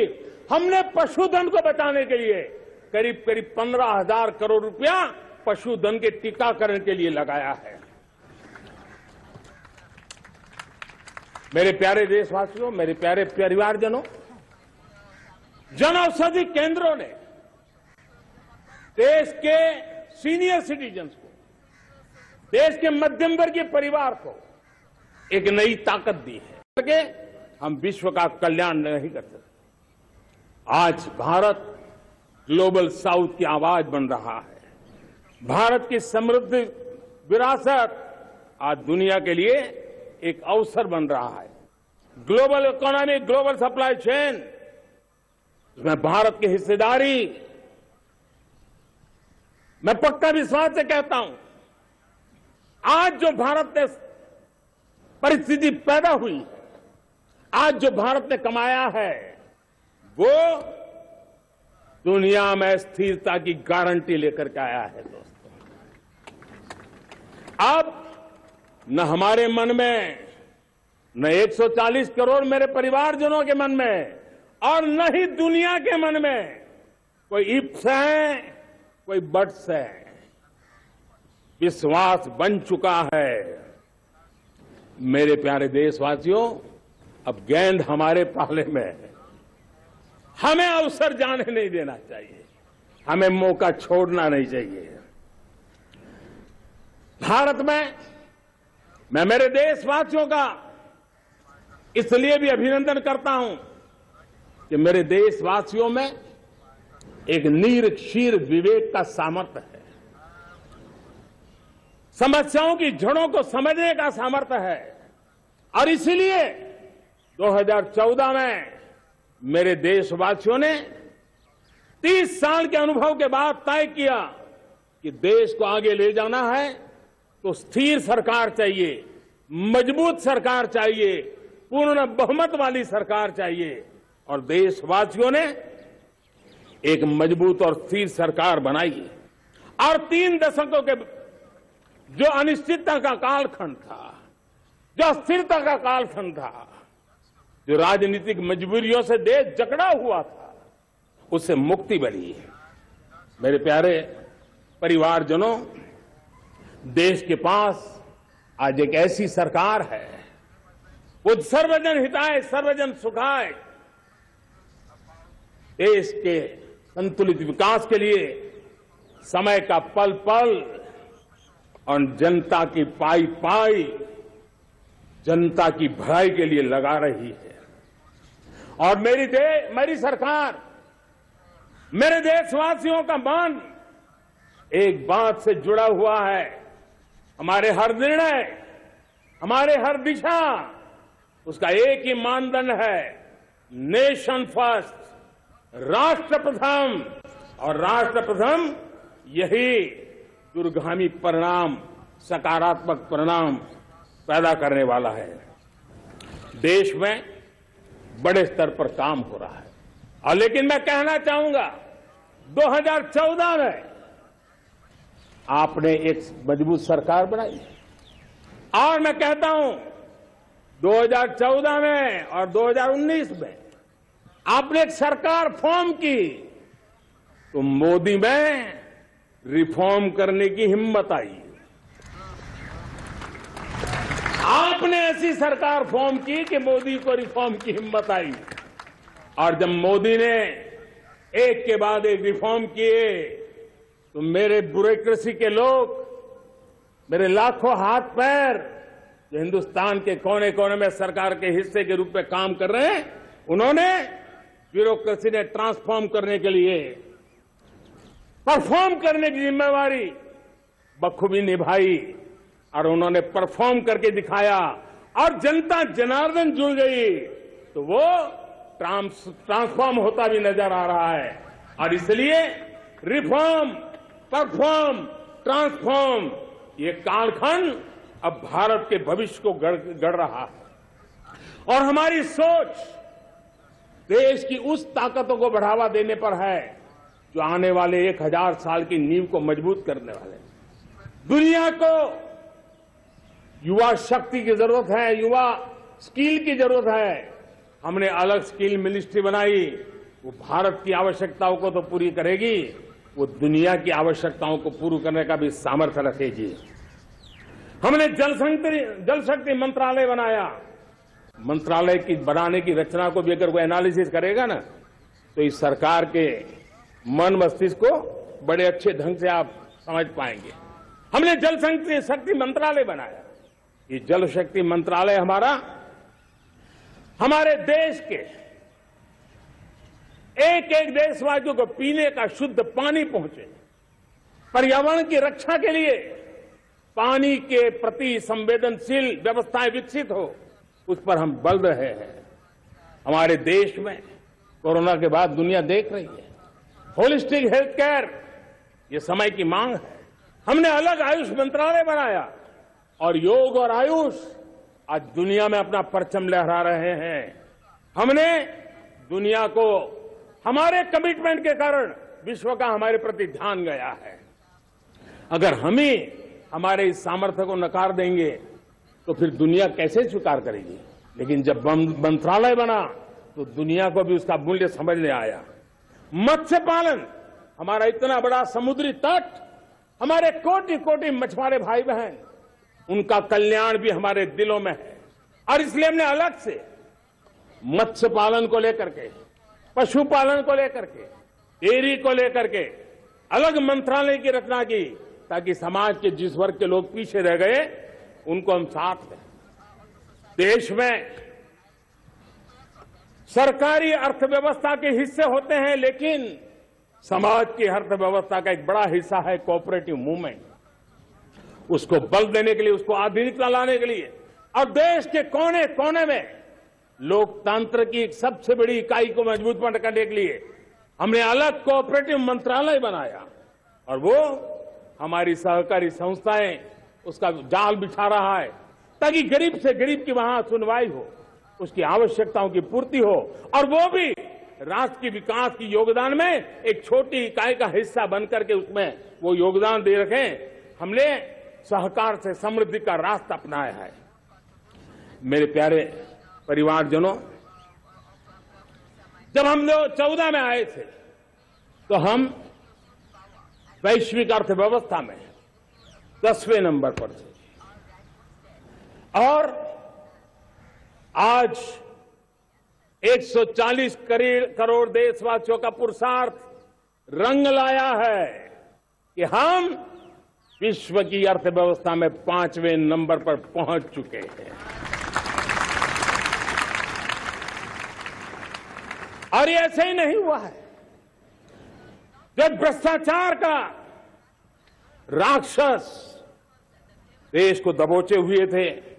हमने पशुधन को बचाने के लिए करीब करीब पंद्रह हज़ार करोड़ रुपया पशुधन के टीकाकरण के लिए लगाया है। मेरे प्यारे देशवासियों, मेरे प्यारे परिवारजनों जन औषधि केंद्रों ने देश के सीनियर सिटीजन्स को देश के मध्यम वर्गीय परिवार को एक नई ताकत दी है। करके हम विश्व का कल्याण नहीं कर सकते। आज भारत ग्लोबल साउथ की आवाज़ बन रहा है। भारत की समृद्ध विरासत आज दुनिया के लिए एक अवसर बन रहा है। Global economy, global supply chain, उसमें भारत की हिस्सेदारी। मैं पक्का विश्वास से कहता हूँ आज जो भारत ने परिस्थिति पैदा हुई आज जो भारत ने कमाया है, वो दुनिया में स्थिरता की गारंटी लेकर के आया है, दोस्तों। अब न हमारे मन में, न 140 करोड़ मेरे परिवारजनों के मन में, और न ही दुनिया के मन में कोई इप्स है, कोई बट्स है। विश्वास बन चुका है। मेरे प्यारे देशवासियों, अब गेंद हमारे पाले में है। हमें अवसर जाने नहीं देना चाहिए। हमें मौका छोड़ना नहीं चाहिए। भारत में, मैं मेरे देशवासियों का इसलिए भी अभिनंदन करता हूँ कि मेरे देशवासियों में एक नीर क्षीर विवेक का सामर्थ्य है। समस्याओं की जड़ों को समझने का सामर्थ्य है। और इसीलिए 2014 में मेरे देशवासियों ने 30 साल के अनुभव के बाद तय किया कि देश को आगे ले जाना है तो स्थिर सरकार चाहिए, मज़बूत सरकार चाहिए, पूर्ण बहुमत वाली सरकार चाहिए। और देशवासियों ने एक मज़बूत और स्थिर सरकार बनाई। और तीन दशकों के जो अनिश्चितता का कालखंड था, जो अस्थिरता का कालखंड था, जो राजनीतिक मजबूरियों से देश जकड़ा हुआ था, उससे मुक्ति बनी है। मेरे प्यारे परिवारजनों, देश के पास आज एक ऐसी सरकार है, वो सर्वजन हिताय, सर्वजन सुखाय, देश के संतुलित विकास के लिए समय का पल पल और जनता की पाई पाई जनता की भलाई के लिए लगा रही है। और मेरी दे, मेरी सरकार, मेरे देशवासियों का मन एक बात से जुड़ा हुआ है। हमारे हर निर्णय, हमारे हर दिशा, उसका एक ही मानदंड है, नेशन फ़र्स्ट राष्ट्र प्रथम और राष्ट्र प्रथम यही दुर्गामी परिणाम, सकारात्मक परिणाम पैदा करने वाला है। देश में बड़े स्तर पर काम हो रहा है। और लेकिन मैं कहना चाहूँगा 2014 में आपने एक मज़बूत सरकार बनाई। और मैं कहता हूँ 2014 में और 2019 में आपने एक सरकार फॉर्म की। तो मोदी में रिफॉर्म करने की हिम्मत आई। आपने ऐसी सरकार फॉर्म की कि मोदी को रिफॉर्म की हिम्मत आई। और जब मोदी ने एक के बाद एक रिफॉर्म किए तो मेरे ब्यूरोक्रेसी के लोग, मेरे लाखों हाथ पैर, जो हिंदुस्तान के कोने कोने में सरकार के हिस्से के रूप में काम कर रहे हैं, उन्होंने ब्यूरोक्रेसी ने ट्रांसफॉर्म करने के लिए परफॉर्म करने की जिम्मेवारी। बखूबी निभाई और उन्होंने परफॉर्म करके दिखाया और जनता जनार्दन जुड़ गई तो वो ट्रांसफॉर्म होता भी नज़र आ रहा है। और इसलिए रिफॉर्म, परफॉर्म, ट्रांसफॉर्म, ये कालखंड अब भारत के भविष्य को गढ़ गढ़ रहा है। और हमारी सोच देश की उस ताकतों को बढ़ावा देने पर है। जो आने वाले एक हज़ार साल की नींव को मज़बूत करने वाले दुनिया को युवा शक्ति की ज़रूरत है, युवा स्किल की ज़रूरत है। हमने अलग स्किल मिनिस्ट्री बनाई, वो भारत की आवश्यकताओं को तो पूरी करेगी, वो दुनिया की आवश्यकताओं को पूरी करने का भी सामर्थ्य रखेगी। हमने जल जल शक्ति मंत्रालय बनाया। मंत्रालय की बनाने की रचना को भी अगर कोई एनालिसिस करेगा ना तो इस सरकार के मन मस्तिष्क को बड़े अच्छे ढंग से आप समझ पाएँगे। हमने जल शक्ति मंत्रालय बनाया। ये जल शक्ति मंत्रालय हमारा, हमारे देश के एक एक देशवासियों को पीने का शुद्ध पानी पहुँचे। पर्यावरण की रक्षा के लिए पानी के प्रति संवेदनशील व्यवस्थाएँ विकसित हो, उस पर हम बल रहे हैं। हमारे देश में कोरोना के बाद दुनिया देख रही है। होलिस्टिक हेल्थ केयर, ये समय की मांग है। हमने अलग आयुष मंत्रालय बनाया और योग और आयुष आज दुनिया में अपना परचम लहरा रहे हैं। हमने दुनिया को हमारे कमिटमेंट के कारण विश्व का हमारे प्रति ध्यान गया है। अगर हम ही हमारे इस सामर्थ्य को नकार देंगे तो फिर दुनिया कैसे स्वीकार करेगी? लेकिन जब मंत्रालय बना तो दुनिया को भी उसका मूल्य समझने आया। मत्स्य पालन। हमारा इतना बड़ा समुद्री तट, हमारे कोटि कोटि मछुआरे भाई बहन उनका कल्याण भी हमारे दिलों में है। और इसलिए हमने अलग से मत्स्य पालन को लेकर के, पशुपालन को लेकर के, डेयरी को लेकर के अलग मंत्रालय की रचना की, ताकि समाज के जिस वर्ग के लोग पीछे रह गए, उनको हम साथ लें देश में सरकारी अर्थव्यवस्था के हिस्से होते हैं, लेकिन समाज की अर्थव्यवस्था का एक बड़ा हिस्सा है कोऑपरेटिव मूवमेंट उसको बल देने के लिए, उसको आधुनिकता लाने के लिए। और देश के कोने कोने में लोकतंत्र की सबसे बड़ी इकाई को मज़बूत करने के लिए हमने अलग कोऑपरेटिव मंत्रालय बनाया। और वो हमारी सहकारी संस्थाएँ, उसका जाल बिछा रहा है, ताकि गरीब से गरीब की वहाँ सुनवाई हो। उसकी आवश्यकताओं की पूर्ति हो और वो भी राष्ट्र के विकास की योगदान में एक छोटी इकाई का हिस्सा बनकर के उसमें वो योगदान दे रखें। हमने सहकार से समृद्धि का रास्ता अपनाया है। मेरे प्यारे परिवारजनों, जब हम लोग चौदह में आए थे तो हम वैश्विक अर्थव्यवस्था में दसवें नंबर पर थे। और आज 140 करोड़ देशवासियों का पुरुषार्थ रंग लाया है कि हम विश्व की अर्थव्यवस्था में पाँचवें नंबर पर पहुँच चुके हैं। और ये ऐसे ही नहीं हुआ है। जब भ्रष्टाचार का राक्षस देश को दबोचे हुए थे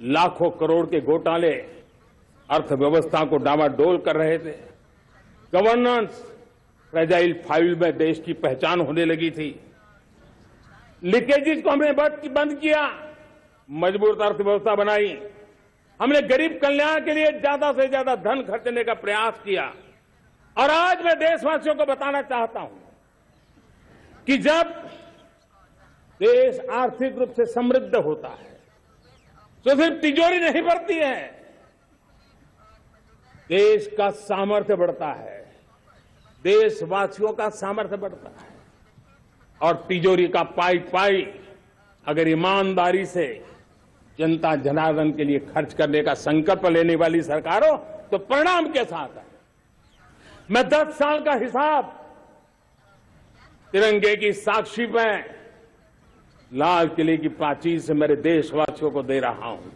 लाखों करोड़ के घोटाले अर्थव्यवस्था को डामाडोल कर रहे थे। गवर्नेंस फ्रेजाइल फ़ाइल में देश की पहचान होने लगी थी। लीकेजेस को हमने बंद किया। मज़बूत अर्थव्यवस्था बनाई। हमने गरीब कल्याण के लिए ज़्यादा से ज़्यादा धन खर्चने का प्रयास किया। और आज मैं देशवासियों को बताना चाहता हूँ कि जब देश आर्थिक रूप से समृद्ध होता है तो सिर्फ़ तिजोरी नहीं बढ़ती है। देश का सामर्थ्य बढ़ता है। देशवासियों का सामर्थ्य बढ़ता है। और तिजोरी का पाई पाई अगर ईमानदारी से जनता जनार्दन के लिए खर्च करने का संकल्प लेने वाली सरकार तो परिणाम के साथ है। मैं दस साल का हिसाब तिरंगे की साक्षी में लाल किले की प्राचीर से मेरे देशवासियों को दे रहा हूँ।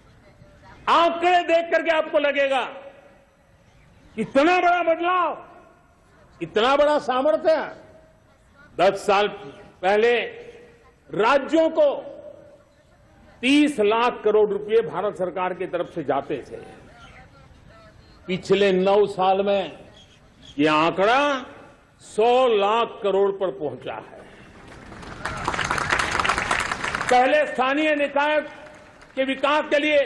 आंकड़े देख करके आपको लगेगा, इतना बड़ा बदलाव, इतना बड़ा सामर्थ्य दस साल पहले राज्यों को 30 लाख करोड़ रुपए भारत सरकार की तरफ़ से जाते थे। पिछले नौ साल में ये आंकड़ा 100 लाख करोड़ पर पहुँचा है। पहले स्थानीय निकाय के विकास के लिए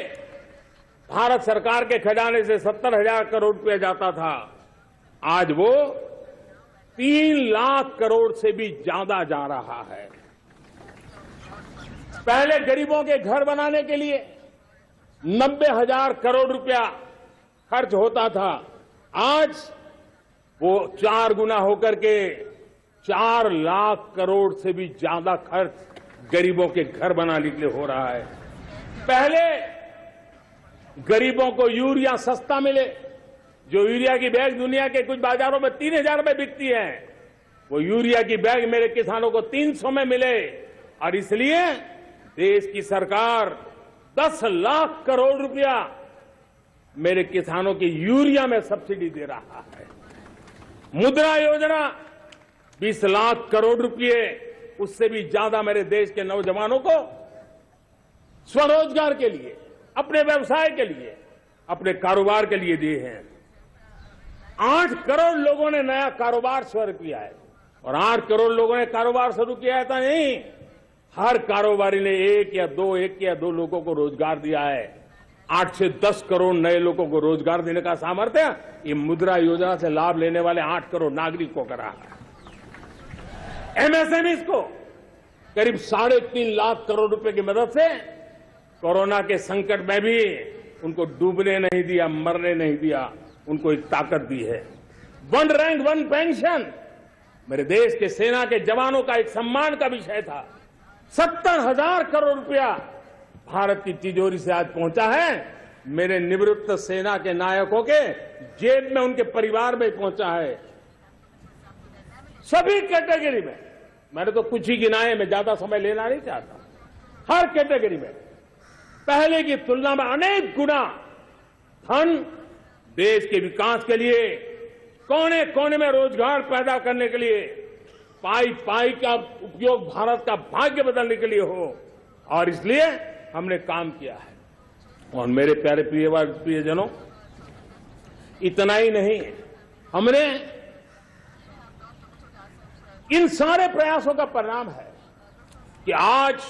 भारत सरकार के खजाने से सत्तर हज़ार करोड़ रुपया जाता था। आज वो तीन लाख करोड़ से भी ज़्यादा जा रहा है। पहले गरीबों के घर बनाने के लिए नब्बे हज़ार करोड़ रुपया खर्च होता था। आज वो चार गुना होकर के चार लाख करोड़ से भी ज़्यादा खर्च गरीबों के घर बनाने के लिए हो रहा है। पहले गरीबों को यूरिया सस्ता मिले। जो यूरिया की बैग दुनिया के कुछ बाजारों में तीन हज़ार में बिकती है, वो यूरिया की बैग मेरे किसानों को तीन सौ में मिले। और इसलिए देश की सरकार दस लाख करोड़ रुपया मेरे किसानों की यूरिया में सब्सिडी दे रहा है। मुद्रा योजना 20 लाख करोड़ रुपए उससे भी ज़्यादा मेरे देश के नौजवानों को स्वरोजगार के लिए, अपने व्यवसाय के लिए, अपने कारोबार के लिए दिए हैं। आठ करोड़ लोगों ने नया कारोबार शुरू किया है। और आठ करोड़ लोगों ने कारोबार शुरू किया है तो नहीं, हर कारोबारी ने एक या दो, एक या दो लोगों को रोज़गार दिया है। आठ से दस करोड़ नए लोगों को रोज़गार देने का सामर्थ्य, ये मुद्रा योजना से लाभ लेने वाले आठ करोड़ नागरिक को करा है। एमएसएमई को करीब साढ़े तीन लाख करोड़ रुपए की मदद से कोरोना के संकट में भी उनको डूबने नहीं दिया, मरने नहीं दिया, उनको एक ताकत दी है। One rank, one pension. मेरे देश के सेना के जवानों का एक सम्मान का विषय था। सत्तर हज़ार करोड़ रुपया भारत की तिजोरी से आज पहुँचा है। मेरे निवृत्त सेना के नायकों के जेब में उनके परिवार में पहुँचा है। सभी कैटेगरी में। मैंने तो कुछ ही गिनाए, मैं ज़्यादा समय लेना नहीं चाहता। हर कैटेगरी में। पहले की तुलना में अनेक गुना धन देश के विकास के लिए कोने कोने में रोज़गार पैदा करने के लिए पाई पाई का उपयोग भारत का भाग्य बदलने के लिए हो। और इसलिए हमने काम किया है। और मेरे प्यारे प्रिय प्रियजनों इतना ही नहीं। हमने इन सारे प्रयासों का परिणाम है कि आज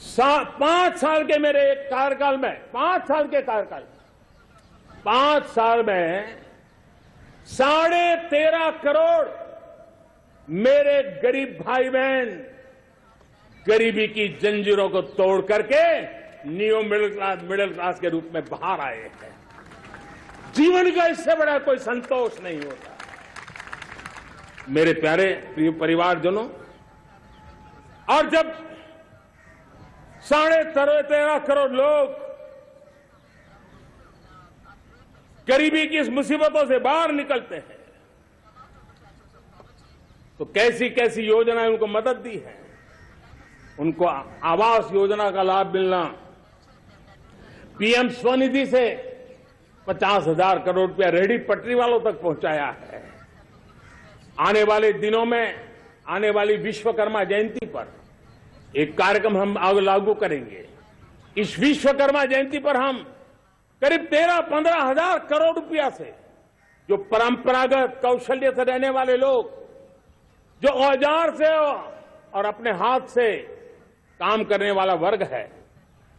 सा, पाँच साल के मेरे कार्यकाल में पाँच साल के कार्यकाल में पाँच साल में साढ़े तेरह करोड़ मेरे गरीब भाई बहन गरीबी की जंजीरों को तोड़ करके new middle class middle class के रूप में बाहर आए हैं। जीवन का इससे बड़ा कोई संतोष नहीं होता। मेरे प्यारे परिवारजनों, और जब साढ़े तेरह करोड़ लोग गरीबी की इस मुसीबतों से बाहर निकलते हैं तो कैसी कैसी योजनाएँ उनको मदद दी है? उनको आवास योजना का लाभ मिलना, पीएम स्वनिधि से पचास हज़ार करोड़ रुपया रेहड़ी पटरी वालों तक पहुँचाया है। आने वाले दिनों में, आने वाली विश्वकर्मा जयंती पर एक कार्यक्रम हम लागू करेंगे। इस विश्वकर्मा जयंती पर हम करीब तेरह पंद्रह हज़ार करोड़ रुपया से जो परंपरागत कौशल्य से रहने वाले लोग, जो औज़ार से और अपने हाथ से काम करने वाला वर्ग है,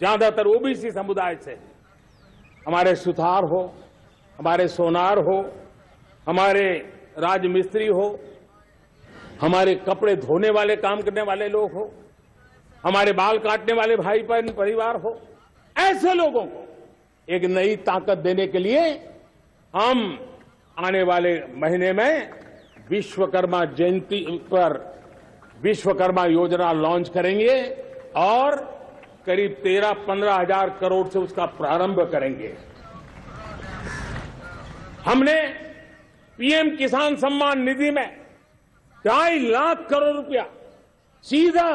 ज़्यादातर ओबीसी समुदाय से, हमारे सुथार हो, हमारे सोनार हो, हमारे राजमिस्त्री हो, हमारे कपड़े धोने वाले, काम करने वाले लोग हो, हमारे बाल काटने वाले भाई बहन, परिवार हो, ऐसे लोगों को एक नई ताकत देने के लिए हम आने वाले महीने में विश्वकर्मा जयंती पर विश्वकर्मा योजना लॉन्च करेंगे और करीब तेरह पंद्रह हज़ार करोड़ से उसका प्रारंभ करेंगे। हमने पीएम किसान सम्मान निधि में ढाई लाख करोड़ रुपया सीधा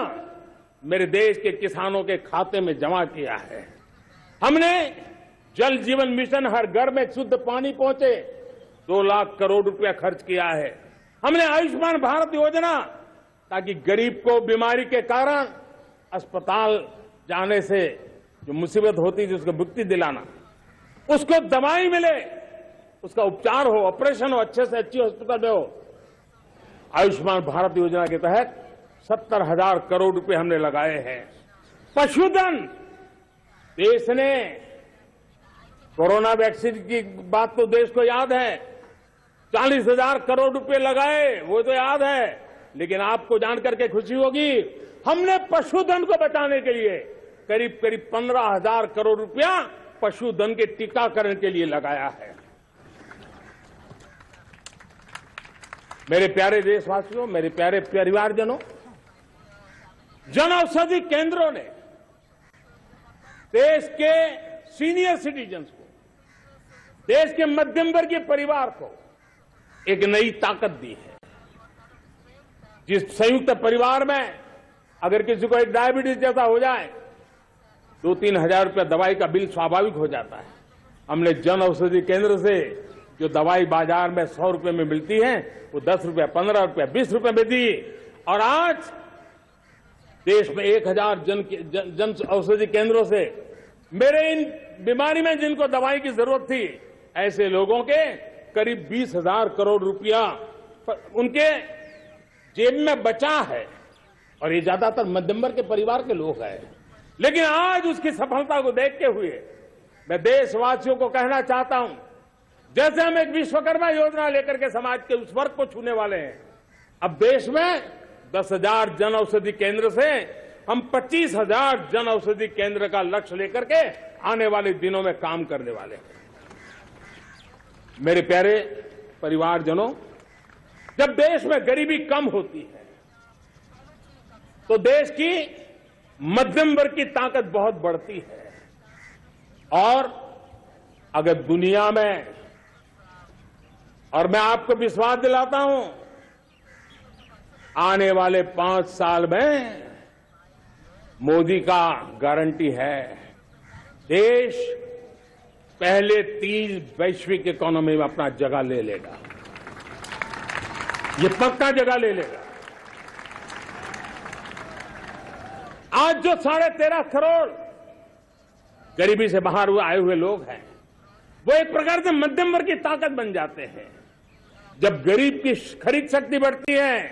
मेरे देश के किसानों के खाते में जमा किया है। हमने जल जीवन मिशन हर घर में शुद्ध पानी पहुँचे, दो लाख करोड़ रुपया खर्च किया है। हमने आयुष्मान भारत योजना ताकि गरीब को बीमारी के कारण अस्पताल जाने से जो मुसीबत होती थी उसको मुक्ति दिलाना, उसको दवाई मिले उसका उपचार हो ऑपरेशन हो, अच्छे से अच्छी हॉस्पिटल में हो। आयुष्मान भारत योजना के तहत सत्तर हज़ार करोड़ रुपए हमने लगाए हैं। पशुधन! देश ने कोरोना वैक्सीन की बात तो देश को याद है। चालीस हज़ार करोड़ रुपए लगाए, वो तो याद है। लेकिन आपको जानकर के खुशी होगी, हमने पशुधन को बचाने के लिए करीब करीब पंद्रह हज़ार करोड़ रुपया पशुधन के टीकाकरण के लिए लगाया है। मेरे प्यारे देशवासियों, मेरे प्यारे परिवारजनों जन औषधि केंद्रों ने देश के सीनियर सिटीजन्स को, देश के मध्यम वर्गीय परिवार को एक नई ताकत दी है। जिस संयुक्त परिवार में अगर किसी को एक डायबिटीज़ जैसा हो जाए दो तीन हज़ार रुपया दवाई का बिल स्वाभाविक हो जाता है। हमने जन औषधि केंद्र से जो दवाई बाज़ार में सौ रुपए में मिलती है वो दस रुपया पंद्रह रुपया बीस रुपए में दी। और आज देश में एक हज़ार जन, जन, जन औषधि केंद्रों से मेरे इन बीमारी में जिनको दवाई की ज़रूरत थी ऐसे लोगों के करीब बीस हज़ार करोड़ रुपया उनके जेब में बचा है। और ये ज़्यादातर मध्यम वर्ग के परिवार के लोग हैं। लेकिन आज उसकी सफलता को देखते हुए मैं देशवासियों को कहना चाहता हूँ जैसे हम एक विश्वकर्मा योजना लेकर के समाज के उस वर्ग को छूने वाले हैं, अब देश में दस हज़ार जन औषधि केंद्र से हम पच्चीस हज़ार जन औषधि केंद्र का लक्ष्य लेकर के आने वाले दिनों में काम करने वाले हैं। मेरे प्यारे परिवारजनों, जब देश में गरीबी कम होती है तो देश की मध्यम वर्ग की ताकत बहुत बढ़ती है। और अगर दुनिया में और मैं आपको विश्वास दिलाता हूँ, आने वाले पाँच साल में मोदी का गारंटी है। देश पहले तीन वैश्विक इकोनॉमी में अपना जगह ले लेगा। ये पक्का जगह ले लेगा। आज जो साढ़े तेरह करोड़ गरीबी से बाहर आए हुए लोग हैं, वो एक प्रकार से मध्यम वर्ग की ताकत बन जाते हैं। जब गरीब की खरीद शक्ति बढ़ती है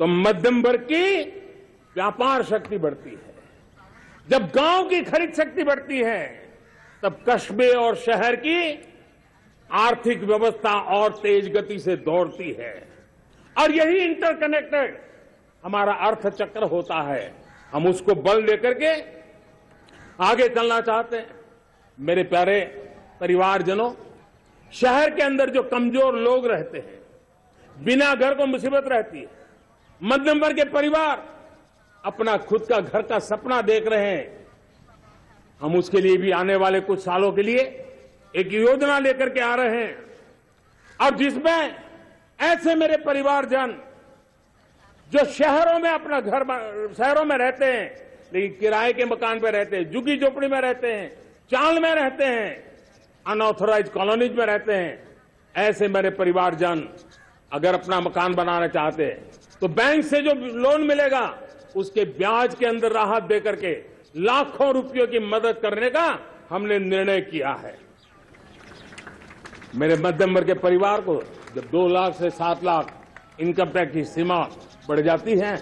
तो मध्यम वर्ग की व्यापार शक्ति बढ़ती है। जब गाँव की खरीद शक्ति बढ़ती है, तब कस्बे और शहर की आर्थिक व्यवस्था और तेज गति से दौड़ती है। और यही इंटरकनेक्टेड हमारा अर्थ चक्र होता है। हम उसको बल लेकर के आगे चलना चाहते हैं। मेरे प्यारे परिवारजनों शहर के अंदर जो कमज़ोर लोग रहते हैं, बिना घर को मुसीबत रहती है, मध्यम वर्ग के परिवार अपना खुद का घर का सपना देख रहे हैं। हम उसके लिए भी आने वाले कुछ सालों के लिए एक योजना लेकर के आ रहे हैं। और जिसमें ऐसे मेरे परिवारजन जो शहरों में अपना घर शहरों में रहते हैं, लेकिन किराए के मकान पर रहते हैं, झुग्गी झोपड़ी में रहते हैं चाल में रहते हैं अनऑथोराइज कॉलोनीज में रहते हैं। ऐसे मेरे परिवारजन, अगर अपना मकान बनाना चाहते हैं तो बैंक से जो लोन मिलेगा, उसके ब्याज के अंदर राहत देकर के लाखों रुपयों की मदद करने का हमने निर्णय किया है। मेरे मध्यम वर्ग के परिवार को जब दो लाख से सात लाख इनकम टैक्स की सीमा बढ़ जाती है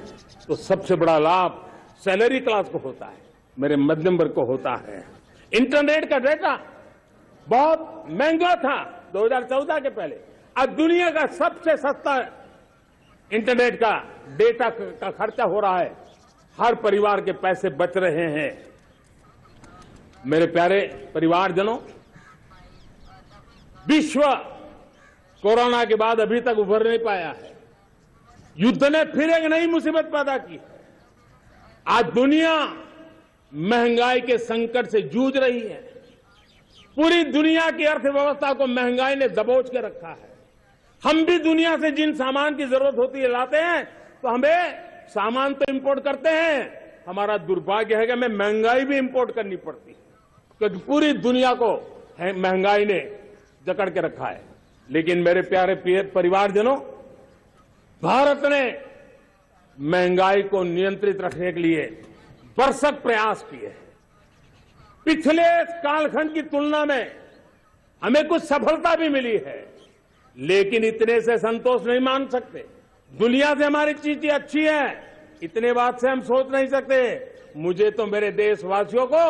तो सबसे बड़ा लाभ सैलरी क्लास को होता है। मेरे मध्यम वर्ग को होता है। इंटरनेट का डेटा बहुत महँगा था 2014 के पहले। आज दुनिया का सबसे सस्ता इंटरनेट का डेटा का खर्चा हो रहा है। हर परिवार के पैसे बच रहे हैं। मेरे प्यारे परिवारजनों, विश्व कोरोना के बाद अभी तक उभर नहीं पाया है। युद्ध ने फिर एक नई मुसीबत पैदा की। आज दुनिया महँगाई के संकट से जूझ रही है। पूरी दुनिया की अर्थव्यवस्था को महँगाई ने दबोच के रखा है। हम भी दुनिया से जिन सामान की ज़रूरत होती है लाते हैं तो हमें सामान तो इंपोर्ट करते हैं। हमारा दुर्भाग्य है कि हमें महँगाई भी इंपोर्ट करनी पड़ती है, क्योंकि पूरी दुनिया को महँगाई ने जकड़ के रखा है। लेकिन मेरे प्यारे परिवारजनों, भारत ने महँगाई को नियंत्रित रखने के लिए बरसक प्रयास किए पिछले कालखंड की तुलना में हमें कुछ सफलता भी मिली है। लेकिन इतने से संतोष नहीं मान सकते। दुनिया से हमारी चीज़ें अच्छी है। इतने बात से हम सोच नहीं सकते। मुझे तो मेरे देशवासियों को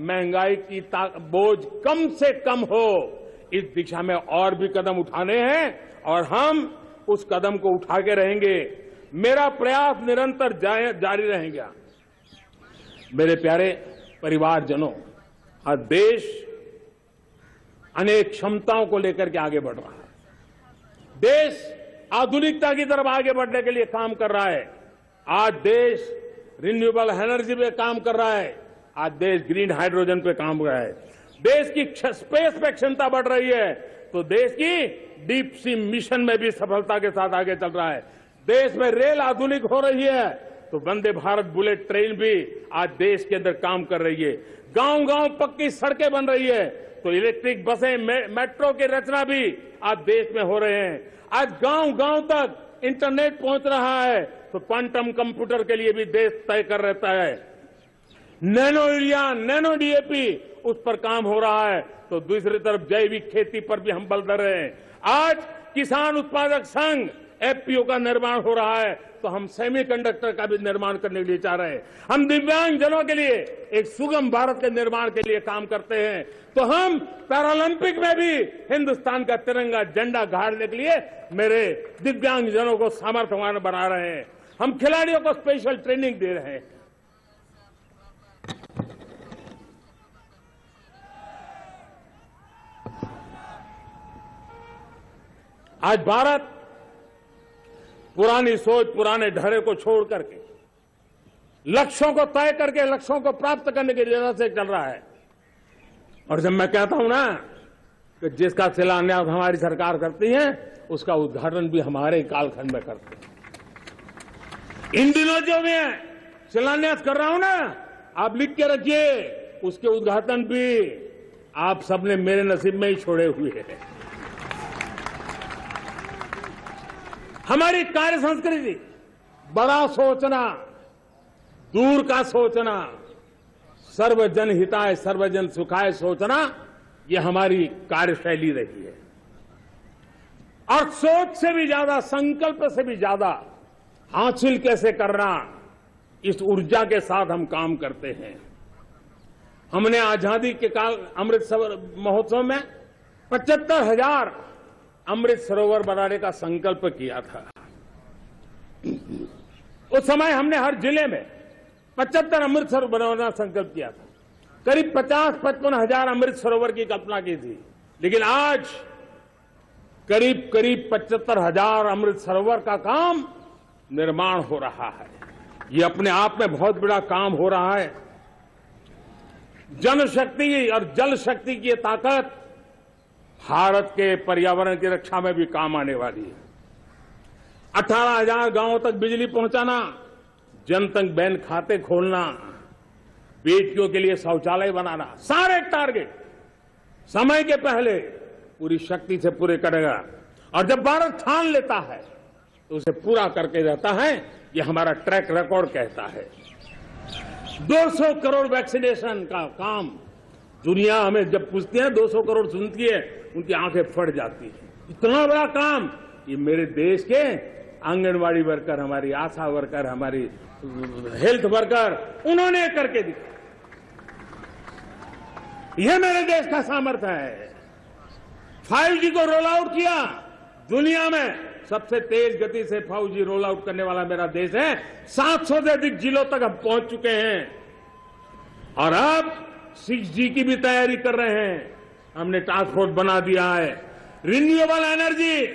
महँगाई की बोझ कम से कम हो। इस दिशा में और भी कदम उठाने हैं और हम उस कदम को उठा के रहेंगे। मेरा प्रयास निरंतर जारी रहेगा। मेरे प्यारे परिवारजनों आज देश अनेक क्षमताओं को लेकर के आगे बढ़ रहा है। देश आधुनिकता की तरफ़ आगे बढ़ने के लिए काम कर रहा है। आज देश रिन्यूएबल एनर्जी पे काम कर रहा है। आज देश ग्रीन हाइड्रोजन पे काम कर रहा है। देश की स्पेस पे क्षमता बढ़ रही है। तो देश की डीप सी मिशन में भी सफलता के साथ आगे चल रहा है। देश में रेल आधुनिक हो रही है। तो वंदे भारत बुलेट ट्रेन भी आज देश के अंदर काम कर रही है। गाँव गाँव पक्की सड़कें बन रही है। तो इलेक्ट्रिक बसें मेट्रो की रचना भी आज देश में हो रहे हैं। आज गाँव गाँव तक इंटरनेट पहुँच रहा है तो क्वांटम कंप्यूटर के लिए भी देश तय कर रहता है। नैनो यूरिया नैनो डीएपी उस पर काम हो रहा है। तो दूसरी तरफ़ जैविक खेती पर भी हम बल दे रहे हैं। आज किसान उत्पादक संघ एफपीओ का निर्माण हो रहा है। तो हम सेमीकंडक्टर का भी निर्माण करने के लिए चाह रहे हैं। हम दिव्यांग जनों के लिए, एक सुगम भारत के निर्माण के लिए काम करते हैं। तो हम पैरालंपिक में भी हिंदुस्तान का तिरंगा झंडा गाड़ने के लिए मेरे दिव्यांग जनों को सामर्थ्यवान बना रहे हैं। हम खिलाड़ियों को स्पेशल ट्रेनिंग दे रहे हैं। आज भारत पुरानी सोच, पुराने ढरे को छोड़ करके, लक्ष्यों को तय करके, लक्ष्यों को प्राप्त करने की दिशा से चल रहा है। और जब मैं कहता हूँ ना, कि जिसका शिलान्यास हमारी सरकार करती है, उसका उद्घाटन भी हमारे कालखंड में करते हैं। इन दिनों जो मैं शिलान्यास कर रहा हूँ ना, आप लिख के रखिए, उसके उद्घाटन भी आप सबने मेरे नसीब में ही छोड़े हुए हैं। हमारी कार्य संस्कृति, बड़ा सोचना, दूर का सोचना, सर्वजन हिताय, सर्वजन सुखाय सोचना यह हमारी कार्यशैली रही है। और सोच से भी ज़्यादा, संकल्प से भी ज़्यादा, हासिल कैसे करना, इस ऊर्जा के साथ हम काम करते हैं। हमने आज़ादी के काल अमृत महोत्सव में पचहत्तर हज़ार अमृत सरोवर बनाने का संकल्प किया था। उस समय हमने हर ज़िले में पचहत्तर अमृत सरोवर बनाना संकल्प किया था। करीब पचास पचपन हज़ार अमृत सरोवर की कल्पना की थी। लेकिन आज करीब करीब पचहत्तर हज़ार अमृत सरोवर का काम निर्माण हो रहा है। ये अपने आप में बहुत बड़ा काम हो रहा है। जनशक्ति और जल शक्ति की ताकत भारत के पर्यावरण की रक्षा में भी काम आने वाली है। अठारह हज़ार गाँवों तक बिजली पहुंचाना जनतंग बैंक खाते खोलना, बेटियों के लिए शौचालय बनाना, सारे टारगेट। समय के पहले पूरी शक्ति से पूरे करेगा। और जब भारत ठान लेता है तो उसे पूरा करके रहता है, ये हमारा ट्रैक रिकॉर्ड कहता है। 200 करोड़ वैक्सीनेशन का काम दुनिया हमें जब पूछती है 200 करोड़ सुनती है, उनकी आँखें फट जाती है। इतना बड़ा काम ये मेरे देश के आंगनवाड़ी वर्कर, हमारी आशा वर्कर, हमारी हेल्थ वर्कर, उन्होंने करके दिखा। यह मेरे देश का सामर्थ्य है। 5G को रोल आउट किया। दुनिया में सबसे तेज गति से फाइव जी रोल आउट करने वाला मेरा देश है। 700 से अधिक जिलों तक हम पहुँच चुके हैं। और अब 6G की भी तैयारी कर रहे हैं। हमने टास्क फोर्स बना दिया है। रिन्यूएबल एनर्जी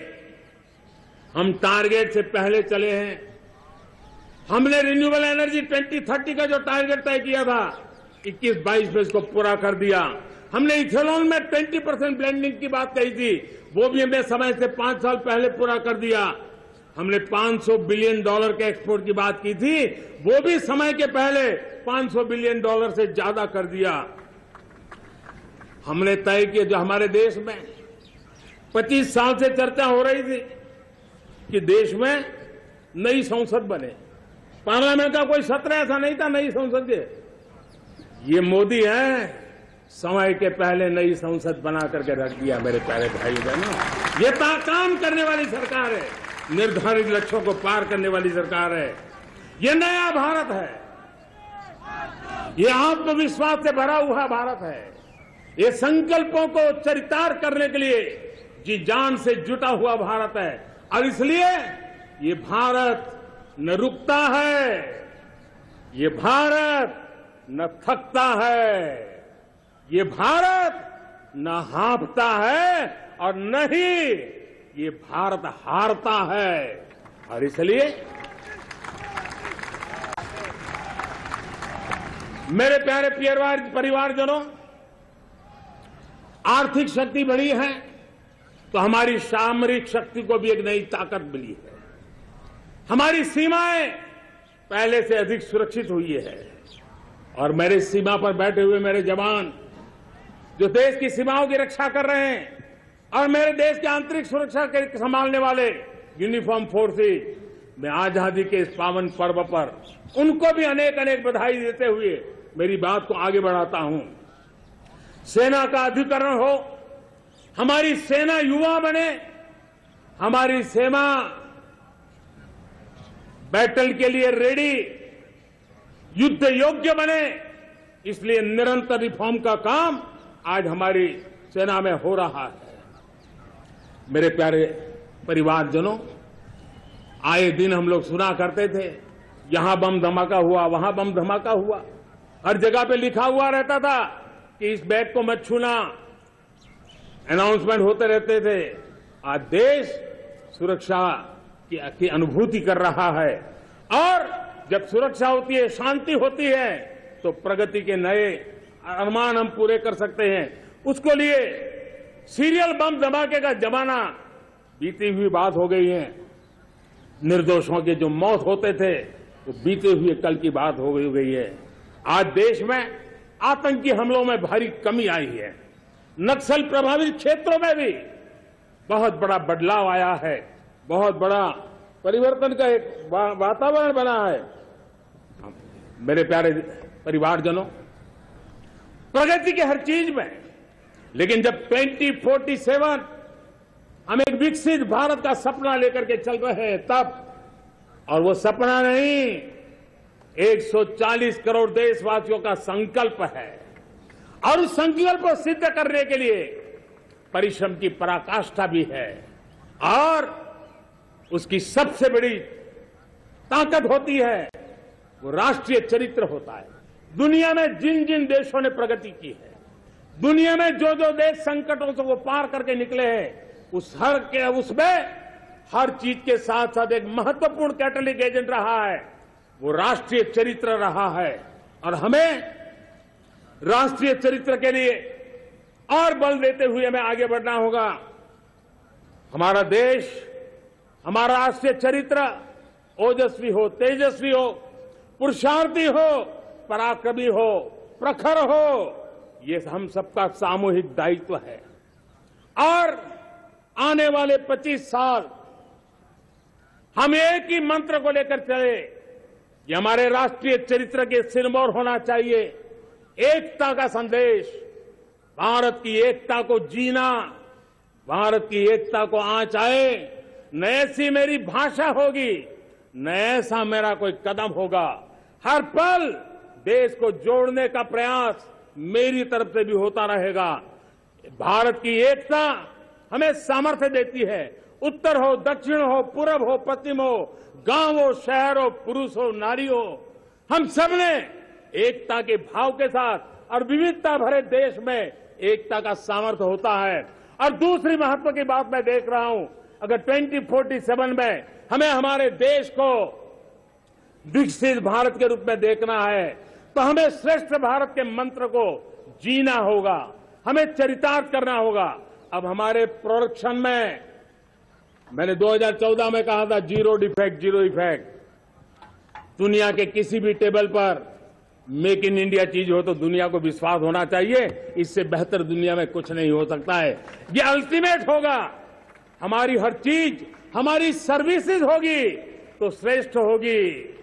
हम टारगेट से पहले चले हैं। हमने रिन्यूएबल एनर्जी 2030 का जो टारगेट तय किया था 21-22 में इसको पूरा कर दिया। हमने इथेनॉल में 20 परसेंट ब्लेंडिंग की बात कही थी। वो भी हमें समय से पाँच साल पहले पूरा कर दिया। हमने 500 बिलियन डॉलर के एक्सपोर्ट की बात की थी, वो भी समय के पहले 500 बिलियन डॉलर से ज़्यादा कर दिया। हमने तय किया, जो हमारे देश में 25 साल से चर्चा हो रही थी कि देश में नई संसद बने। पार्लियामेंट का कोई सत्र ऐसा नहीं था, नई संसद के। ये मोदी है, समय के पहले नई संसद बना करके रख दिया मेरे प्यारे भाई बहनों ये काम करने वाली सरकार है। निर्धारित लक्ष्यों को पार करने वाली सरकार है। ये नया भारत है। ये आत्मविश्वास से भरा हुआ भारत है। ये संकल्पों को चरितार करने के लिए जी जान से जुटा हुआ भारत है। और इसलिए ये भारत न रुकता है, ये भारत न थकता है, ये भारत न हाँफता है और न ही ये भारत हारता है और इसलिए मेरे प्यारे परिवार परिवारजनों, आर्थिक शक्ति बढ़ी है तो हमारी सामरिक शक्ति को भी एक नई ताकत मिली है। हमारी सीमाएँ पहले से अधिक सुरक्षित हुई है। और मेरे सीमा पर बैठे हुए मेरे जवान, जो देश की सीमाओं की रक्षा कर रहे हैं और मेरे देश की आंतरिक सुरक्षा के संभालने वाले यूनिफॉर्म फोर्सेज मैं आज़ादी के इस पावन पर्व पर उनको भी अनेक अनेक बधाई देते हुए मेरी बात को आगे बढ़ाता हूँ। सेना का अधिकरण हो, हमारी सेना युवा बने, हमारी सेना बैटल के लिए रेडी, युद्ध योग्य बने, इसलिए निरंतर रिफॉर्म का काम आज हमारी सेना में हो रहा है। मेरे प्यारे परिवारजनों आए दिन हम लोग सुना करते थे यहाँ बम धमाका हुआ वहाँ बम धमाका हुआ। हर जगह पे लिखा हुआ रहता था कि इस बैग को मत छूना। अनाउंसमेंट होते रहते थे। आज देश सुरक्षा की, अनुभूति कर रहा है। और जब सुरक्षा होती है शांति होती है तो प्रगति के नए अरमान हम पूरे कर सकते हैं। उसको लिए सीरियल बम धमाके का जमाना। बीती हुई बात हो गई है। निर्दोषों के जो मौत होते थे, वो तो बीते हुए कल की बात हो गई हो आज देश में आतंकी हमलों में भारी कमी आई है। नक्सल प्रभावित क्षेत्रों में भी बहुत बड़ा बदलाव आया है। बहुत बड़ा परिवर्तन का एक वातावरण बना है। मेरे प्यारे परिवारजनों, प्रगति के हर चीज़ में लेकिन जब 2047 हम एक विकसित भारत का सपना लेकर के चल रहे हैं, तब, और वो सपना नहीं 140 करोड़ देशवासियों का संकल्प है। और उस संकल्प को सिद्ध करने के लिए परिश्रम की पराकाष्ठा भी है। और उसकी सबसे बड़ी ताकत होती है, वो राष्ट्रीय चरित्र होता है। दुनिया में जिन जिन देशों ने प्रगति की है दुनिया में जो जो देश संकटों से वो पार करके निकले हैं, उस हर के उसमें हर चीज़ के साथ साथ एक महत्वपूर्ण कैटलिक एजेंट रहा है। वो राष्ट्रीय चरित्र रहा है। और हमें राष्ट्रीय चरित्र के लिए और बल देते हुए हमें आगे बढ़ना होगा। हमारा देश, हमारा राष्ट्रीय चरित्र ओजस्वी हो, तेजस्वी हो, पुरुषार्थी हो, पराक्रमी हो, प्रखर हो। ये हम सबका सामूहिक दायित्व है। और आने वाले 25 साल हम एक ही मंत्र को लेकर चले ये हमारे राष्ट्रीय चरित्र के सिरमौर होना चाहिए। एकता का संदेश, भारत की एकता को जीना, भारत की एकता को आँच आए न ऐसी मेरी भाषा होगी, न ऐसा मेरा कोई कदम होगा। हर पल देश को जोड़ने का प्रयास मेरी तरफ़ से भी होता रहेगा। भारत की एकता हमें सामर्थ्य देती है। उत्तर हो, दक्षिण हो, पूरब हो, पश्चिम हो, गाँव हो, शहर हो, पुरुष हो, नारी हो, हम सबने एकता के भाव के साथ और विविधता भरे देश में एकता का सामर्थ्य होता है। और दूसरी महत्व की बात मैं देख रहा हूँ, अगर 2047 में हमें हमारे देश को विकसित भारत के रूप में देखना है तो हमें श्रेष्ठ भारत के मंत्र को जीना होगा, हमें चरितार्थ करना होगा। अब हमारे प्रोडक्शन में, मैंने 2014 में कहा था, ज़ीरो डिफेक्ट, ज़ीरो इफ़ेक्ट। दुनिया के किसी भी टेबल पर मेक इन इंडिया चीज़ हो तो दुनिया को विश्वास होना चाहिए, इससे बेहतर दुनिया में कुछ नहीं हो सकता है। ये अल्टीमेट होगा। हमारी हर चीज़, हमारी सर्विसेज़ होगी तो श्रेष्ठ होगी।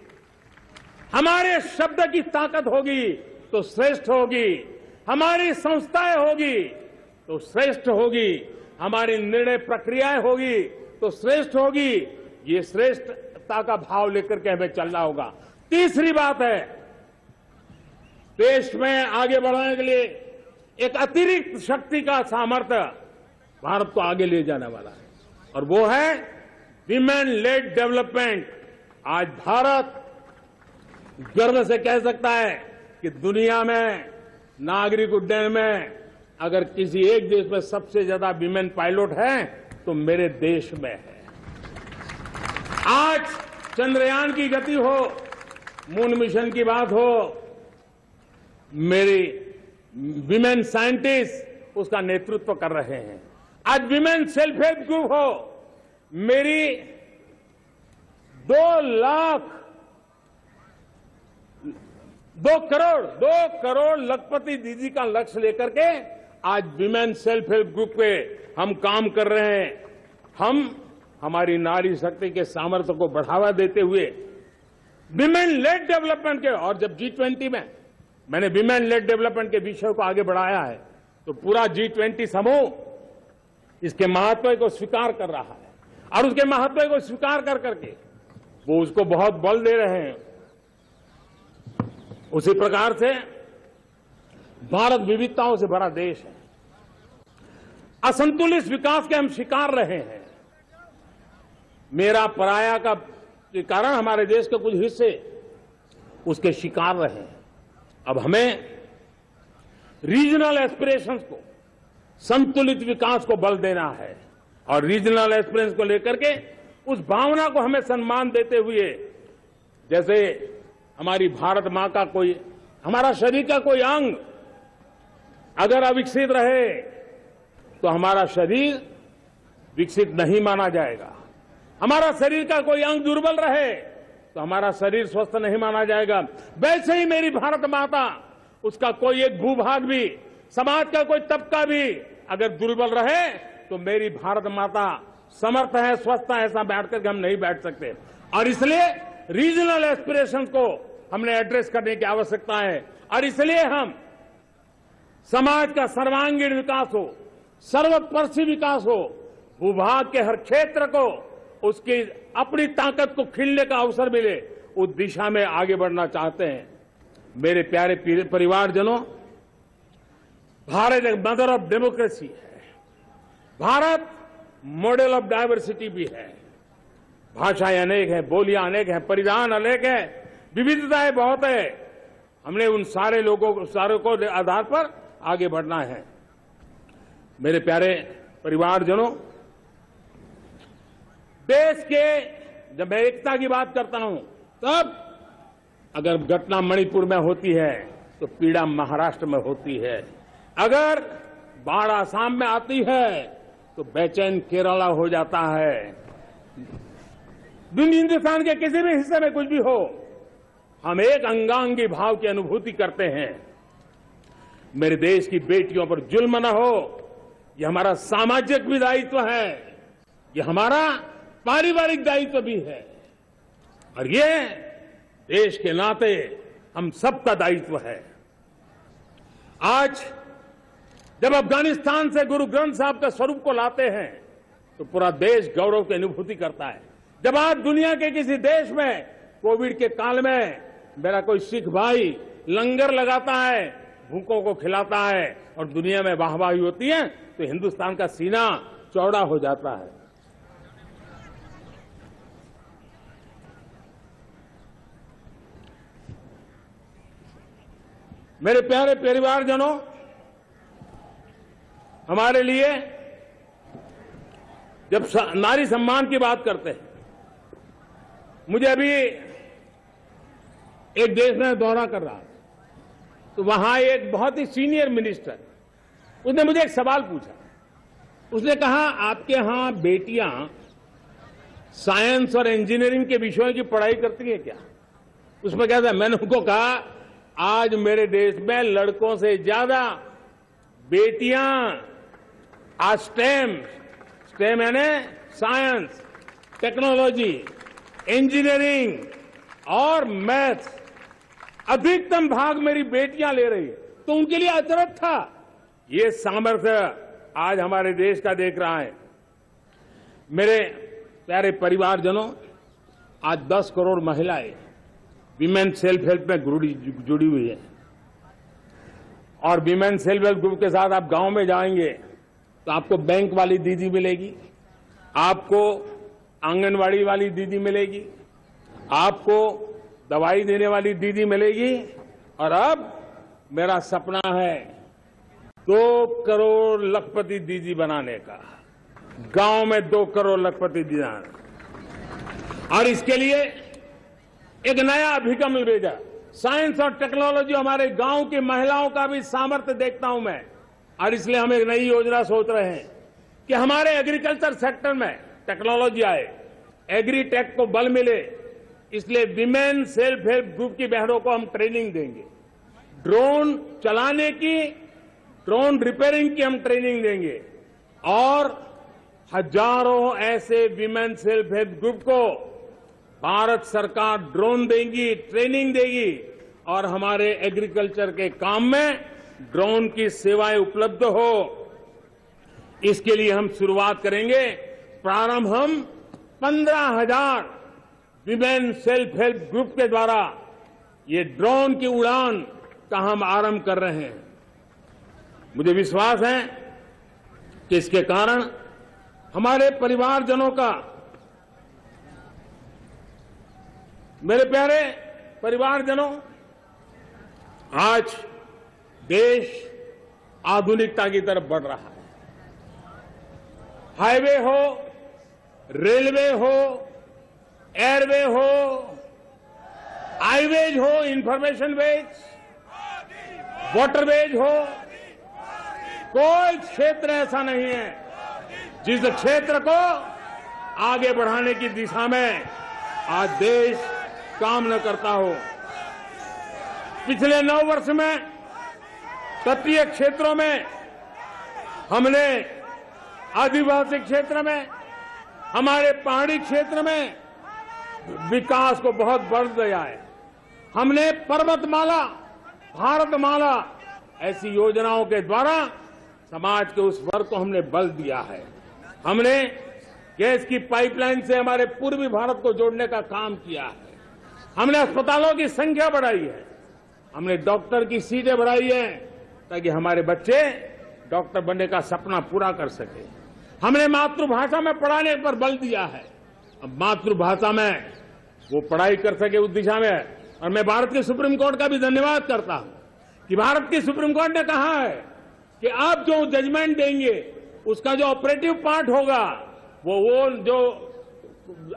हमारे शब्द की ताकत होगी तो श्रेष्ठ होगी। हमारी संस्थाएँ होगी तो श्रेष्ठ होगी। हमारी निर्णय प्रक्रियाएँ होगी तो श्रेष्ठ होगी। ये श्रेष्ठता का भाव लेकर के हमें चलना होगा। तीसरी बात है, देश में आगे बढ़ाने के लिए एक अतिरिक्त शक्ति का सामर्थ्य भारत को आगे ले जाने वाला है। और वो है विमेन लेड डेवलपमेंट आज भारत गर्व से कह सकता है कि दुनिया में, नागरिक उड्डयन में, अगर किसी एक देश में सबसे ज़्यादा विमेन पायलट है तो मेरे देश में है। आज चंद्रयान की गति हो, मून मिशन की बात हो, मेरी विमेन साइंटिस्ट उसका नेतृत्व कर रहे हैं। आज विमेन सेल्फ हेल्प ग्रुप हो, मेरी दो लाख दो करोड़ दो करोड़ लखपति दीदी का लक्ष्य लेकर के आज विमेन सेल्फ हेल्प ग्रुप पे हम काम कर रहे हैं। हम हमारी नारी शक्ति के सामर्थ्य को बढ़ावा देते हुए विमेन लेड डेवलपमेंट के, और जब जी ट्वेंटी में मैंने विमेन लेड डेवलपमेंट के विषय को आगे बढ़ाया है तो पूरा जी ट्वेंटी समूह इसके महत्व को स्वीकार कर रहा है। और उसके महत्व को स्वीकार कर करके वो उसको बहुत बल दे रहे हैं। उसी प्रकार से भारत विविधताओं से भरा देश है। असंतुलित विकास के हम शिकार रहे हैं। मेरा पराया का कारण हमारे देश के कुछ हिस्से उसके शिकार रहे हैं। अब हमें रीजनल एस्पिरेशंस को, संतुलित विकास को बल देना है और रीजनल एस्पिरेशंस को लेकर के उस भावना को हमें सम्मान देते हुए, जैसे हमारी भारत माँ का कोई, हमारा शरीर का कोई अंग अगर अविकसित रहे तो हमारा शरीर विकसित नहीं माना जाएगा। हमारा शरीर का कोई अंग दुर्बल रहे तो हमारा शरीर स्वस्थ नहीं माना जाएगा। वैसे ही मेरी भारत माता, उसका कोई एक भूभाग भी, समाज का कोई तबका भी अगर दुर्बल रहे तो मेरी भारत माता समर्थ है, स्वस्थ है, ऐसा बैठ करके हम नहीं बैठ सकते। और इसलिए रीजनल एस्पिरेशन को हमने एड्रेस करने की आवश्यकता है। और इसलिए हम समाज का सर्वांगीण विकास हो सर्वस्पर्शी विकास हो, भूभाग के हर क्षेत्र को उसकी अपनी ताकत को खिलने का अवसर मिले, उस दिशा में आगे बढ़ना चाहते हैं। मेरे प्यारे परिवारजनों, भारत एक मदर ऑफ़ डेमोक्रेसी है। भारत मॉडल ऑफ़ डायवर्सिटी भी है। भाषाएँ अनेक हैं, बोलियाँ अनेक हैं, परिधान अनेक है, विविधताएँ बहुत है। हमने उन सारे लोगों को, सारे को आधार पर आगे बढ़ना है। मेरे प्यारे परिवारजनों, देश के, जब मैं एकता की बात करता हूँ, तब अगर घटना मणिपुर में होती है तो पीड़ा महाराष्ट्र में होती है। अगर बाढ़ आसाम में आती है तो बेचैन केरला हो जाता है। दुनिया हिंदुस्तान के किसी भी हिस्से में कुछ भी हो, हम एक अंगांगी भाव की अनुभूति करते हैं। मेरे देश की बेटियों पर जुल्म न हो यह हमारा सामाजिक भी दायित्व है यह हमारा पारिवारिक दायित्व भी है। और ये देश के नाते हम सबका दायित्व है। आज जब अफ़गानिस्तान से गुरु ग्रंथ साहब के स्वरूप को लाते हैं तो पूरा देश गौरव की अनुभूति करता है। जब आज दुनिया के किसी देश में कोविड के काल में मेरा कोई सिख भाई लंगर लगाता है, भूखों को खिलाता है और दुनिया में वाहवाही होती है तो हिंदुस्तान का सीना चौड़ा हो जाता है। मेरे प्यारे परिवारजनों, हमारे लिए जब नारी सम्मान की बात करते हैं मुझे अभी एक देश में दौरा कर रहा था तो वहाँ एक बहुत ही सीनियर मिनिस्टर, उसने मुझे एक सवाल पूछा। उसने कहा, आपके यहाँ बेटियाँ साइंस और इंजीनियरिंग के विषयों की पढ़ाई करती हैं क्या? उसमें क्या था? मैंने उनको कहा, आज मेरे देश में लड़कों से ज़्यादा बेटियाँ आज स्टेम स्टेम यानी साइंस टेक्नोलॉजी इंजीनियरिंग और मैथ्स। अधिकतम भाग मेरी बेटियाँ ले रही तो उनके लिए अचरज था। ये सामर्थ्य आज हमारे देश का देख रहा है। मेरे प्यारे परिवारजनों, आज 10 करोड़ महिलाएँ विमेन सेल्फ हेल्प में जुड़ी हुई है। और विमेन सेल्फ हेल्प ग्रुप के साथ आप गाँव में जाएँगे तो आपको बैंक वाली दीदी मिलेगी। आपको आंगनवाड़ी वाली दीदी मिलेगी, आपको दवाई देने वाली दीदी मिलेगी, और अब मेरा सपना है दो करोड़ लखपति दीदी बनाने का। गाँव में दो करोड़ लखपति दीदी और इसके लिए एक नया अभिगम भेजा। साइंस और टेक्नोलॉजी हमारे गाँव की महिलाओं का भी सामर्थ्य देखता हूँ मैं। और इसलिए हम एक नई योजना सोच रहे हैं कि हमारे एग्रीकल्चर सेक्टर में टेक्नोलॉजी आए, एग्री टेक को बल मिले, इसलिए विमेन सेल्फ हेल्प ग्रुप की बहनों को हम ट्रेनिंग देंगे। ड्रोन चलाने की, ड्रोन रिपेयरिंग की हम ट्रेनिंग देंगे। और हज़ारों ऐसे विमेन सेल्फ हेल्प ग्रुप को भारत सरकार ड्रोन देगी, ट्रेनिंग देगी, और हमारे एग्रीकल्चर के काम में ड्रोन की सेवाएँ उपलब्ध हो। इसके लिए हम शुरुआत करेंगे। प्रारंभ हम पंद्रह हज़ार विमेन सेल्फ हेल्प ग्रुप के द्वारा ये ड्रोन की उड़ान का हम आरंभ कर रहे हैं। मुझे विश्वास है कि इसके कारण हमारे परिवारजनों का, मेरे प्यारे परिवारजनों, आज देश आधुनिकता की तरफ़ बढ़ रहा है। हाईवे हो रेलवे हो, एयरवे हो आईवेज हो इंफॉर्मेशन वेज वाटरवेज हो, कोई क्षेत्र ऐसा नहीं है जिस क्षेत्र को आगे बढ़ाने की दिशा में आज देश काम न करता हो। पिछले नौ वर्ष में तटीय क्षेत्रों में हमने आदिवासी क्षेत्र में हमारे पहाड़ी क्षेत्र में विकास को बहुत बढ़ दिया है। हमने पर्वतमाला, भारतमाला ऐसी योजनाओं के द्वारा समाज के उस वर्ग को हमने बल दिया है। हमने गैस की पाइपलाइन से हमारे पूर्वी भारत को जोड़ने का काम किया है। हमने अस्पतालों की संख्या बढ़ाई है। हमने डॉक्टर की सीटें बढ़ाई है ताकि हमारे बच्चे डॉक्टर बनने का सपना पूरा कर सके। हमने मातृभाषा में पढ़ाने पर बल दिया है। अब मातृभाषा में वो पढ़ाई कर सके उस दिशा में। और मैं भारत के सुप्रीम कोर्ट का भी धन्यवाद करता हूँ कि भारत की सुप्रीम कोर्ट ने कहा है कि आप जो जजमेंट देंगे, उसका जो ऑपरेटिव पार्ट होगा, वो वो जो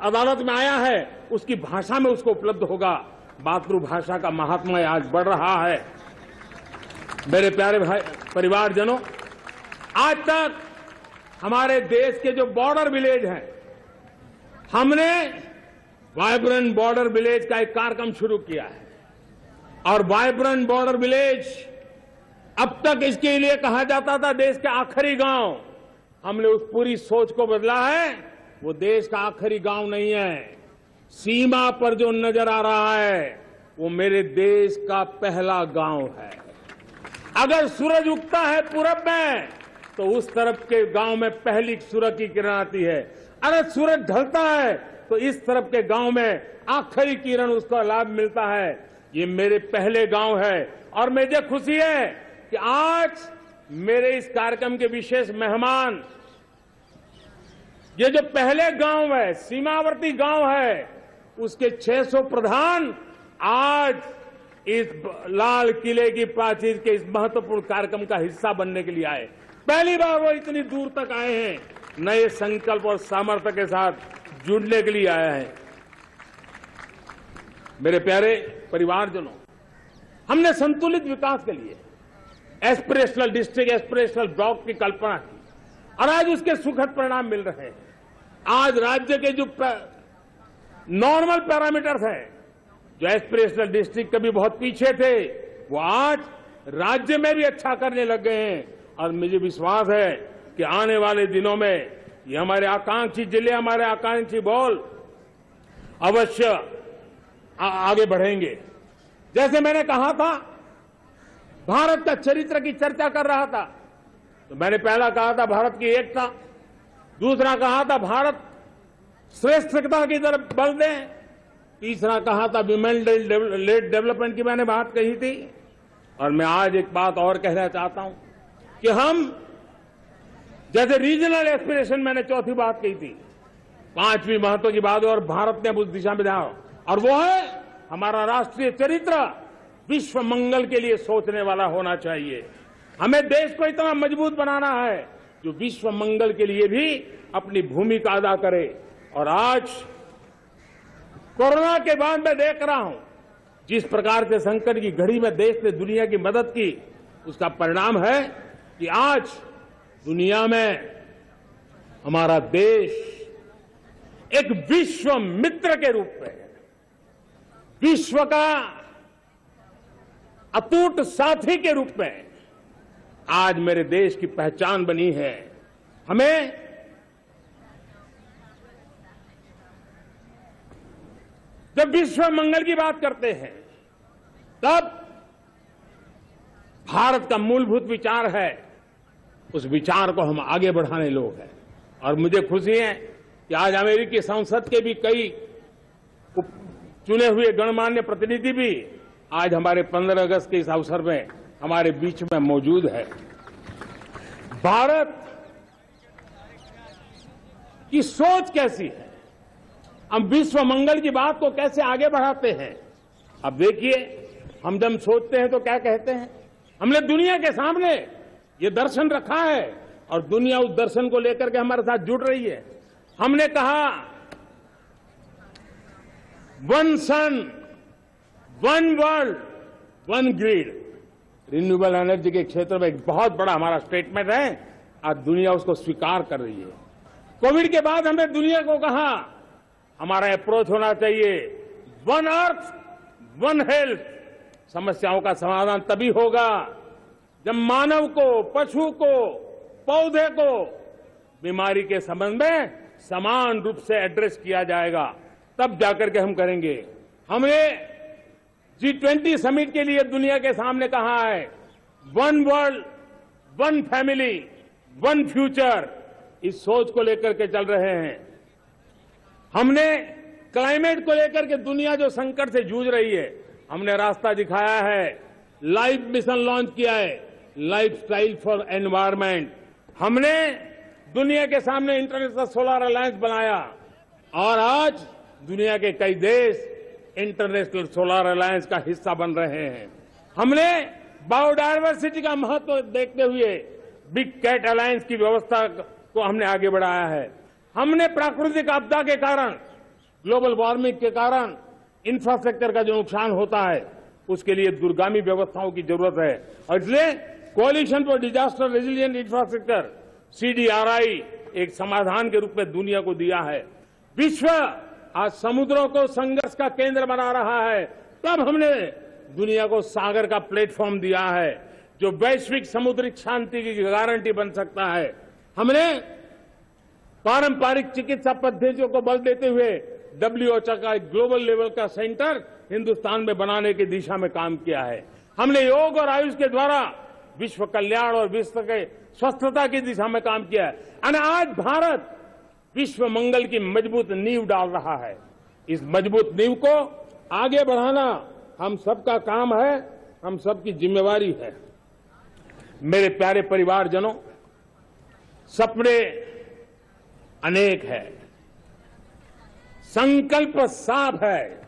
अदालत में आया है, उसकी भाषा में उसको उपलब्ध होगा। मातृभाषा का महात्मा आज बढ़ रहा है। मेरे प्यारे भाई, परिवारजनों, आज तक हमारे देश के जो बॉर्डर विलेज हैं, हमने वाइब्रेंट बॉर्डर विलेज का एक कार्यक्रम शुरू किया है। और वाइब्रेंट बॉर्डर विलेज अब तक इसके लिए कहा जाता था, देश के आखिरी गाँव। हमने उस पूरी सोच को बदला है, वो देश का आखिरी गाँव नहीं है। सीमा पर जो नज़र आ रहा है, वो मेरे देश का पहला गाँव है। अगर सूरज उगता है पूरब में तो उस तरफ़ के गाँव में पहली सूरज की किरण आती है। अगर सूरज ढलता है तो इस तरफ़ के गाँव में आखिरी किरण उसका लाभ मिलता है। ये मेरे पहले गाँव है और मुझे खुशी है कि आज मेरे इस कार्यक्रम के विशेष मेहमान, ये जो पहले गाँव है, सीमावर्ती गाँव है, उसके 600 प्रधान आज इस लाल किले की प्राचीर के इस महत्वपूर्ण कार्यक्रम का हिस्सा बनने के लिए आए। पहली बार वो इतनी दूर तक आए हैं, नए संकल्प और सामर्थ्य के साथ जुड़ने के लिए आया है। मेरे प्यारे परिवारजनों, हमने संतुलित विकास के लिए एस्पिरेशनल डिस्ट्रिक्ट एस्पिरेशनल ब्लॉक की कल्पना की और आज उसके सुखद परिणाम मिल रहे हैं। आज राज्य के जो नॉर्मल पैरामीटर्स हैं, जो एस्पिरेशनल डिस्ट्रिक्ट कभी बहुत पीछे थे, वो आज राज्य में भी अच्छा करने लग गए हैं। और मुझे विश्वास है कि आने वाले दिनों में ये हमारे आकांक्षी ज़िले, हमारे आकांक्षी बॉल अवश्य आगे बढ़ेंगे। जैसे मैंने कहा था, भारत का चरित्र की चर्चा कर रहा था। तो मैंने पहला कहा था भारत की एकता, दूसरा कहा था भारत श्रेष्ठता की तरफ़ बल दें, तीसरा कहा था विमेन लेड डेवलपमेंट की मैंने बात कही थी। और मैं आज एक बात और कहना चाहता हूँ। कि हम, जैसे रीजनल एस्पिरेशन मैंने चौथी बात कही थी, पांचवी महत्व की बात और भारत ने उस दिशा में ध्यान और वो है, हमारा राष्ट्रीय चरित्र विश्व मंगल के लिए सोचने वाला होना चाहिए। हमें देश को इतना मज़बूत बनाना है, जो विश्व मंगल के लिए भी अपनी भूमिका अदा करे। और आज, कोरोना के बाद मैं देख रहा हूँ, जिस प्रकार के संकट की घड़ी में देश ने दुनिया की मदद की, उसका परिणाम है कि आज दुनिया में हमारा देश एक विश्व मित्र के रूप में विश्व का अतूट साथी के रूप में आज मेरे देश की पहचान बनी है। हमें जब विश्व मंगल की बात करते हैं, तब भारत का मूलभूत विचार है उस विचार को हम आगे बढ़ाने लोग हैं। और मुझे खुशी है कि आज अमेरिकी संसद के भी कई चुने हुए गणमान्य प्रतिनिधि भी आज हमारे 15 अगस्त के इस अवसर में हमारे बीच में मौजूद है। भारत की सोच कैसी है? हम विश्व मंगल की बात को कैसे आगे बढ़ाते हैं? अब देखिए, हम जब सोचते हैं तो क्या कहते हैं? हमने दुनिया के सामने ये दर्शन रखा है और दुनिया उस दर्शन को लेकर के हमारे साथ जुड़ रही है। हमने कहा one sun one world one grid renewable energy के क्षेत्र में एक बहुत बड़ा हमारा स्टेटमेंट है। आज दुनिया उसको स्वीकार कर रही है। कोविड के बाद हमने दुनिया को कहा, हमारा अप्रोच होना चाहिए। वन अर्थ वन हेल्थ समस्याओं का समाधान तभी होगा जब मानव को, पशु को, पौधे को बीमारी के संबंध में समान रूप से एड्रेस किया जाएगा, तब जाकर के हम करेंगे। हमने जी ट्वेंटी समिट के लिए दुनिया के सामने कहा है? One world one family one future इस सोच को लेकर के चल रहे हैं। हमने क्लाइमेट को लेकर के दुनिया जो संकट से जूझ रही है, हमने रास्ता दिखाया है लाइफ मिशन लॉन्च किया है। लाइफ स्टाइल फॉर एनवायरमेंट हमने दुनिया के सामने इंटरनेशनल सोलर अलायंस बनाया और आज दुनिया के कई देश इंटरनेशनल सोलर अलायंस का हिस्सा बन रहे हैं। हमने बायोडायवर्सिटी का महत्व देखते हुए बिग कैट अलायंस की व्यवस्था को हमने आगे बढ़ाया है। हमने प्राकृतिक आपदा के कारण, ग्लोबल वार्मिंग के कारण इंफ्रास्ट्रक्चर का जो नुकसान होता है, उसके लिए दुर्गामी व्यवस्थाओं की ज़रूरत है। और इसलिए coalition for disaster resilient infrastructure CDRI एक समाधान के रूप में दुनिया को दिया है। विश्व आज समुद्रों को संघर्ष का केंद्र बना रहा है। तब हमने दुनिया को सागर का प्लेटफॉर्म दिया है, जो वैश्विक समुद्री शांति की गारंटी बन सकता है। हमने पारंपरिक चिकित्सा पद्धतियों को बल देते हुए डब्ल्यूएचओ का एक ग्लोबल लेवल का सेंटर हिंदुस्तान में बनाने की दिशा में काम किया है। हमने योग और आयुष के द्वारा विश्व कल्याण और विश्व के स्वस्थता की दिशा में काम किया है। और आज भारत विश्व मंगल की मज़बूत नींव डाल रहा है। इस मज़बूत नींव को आगे बढ़ाना हम सबका काम है, हम सबकी जिम्मेवारी है। मेरे प्यारे परिवारजनों, सपने अनेक है। संकल्प साफ़ है।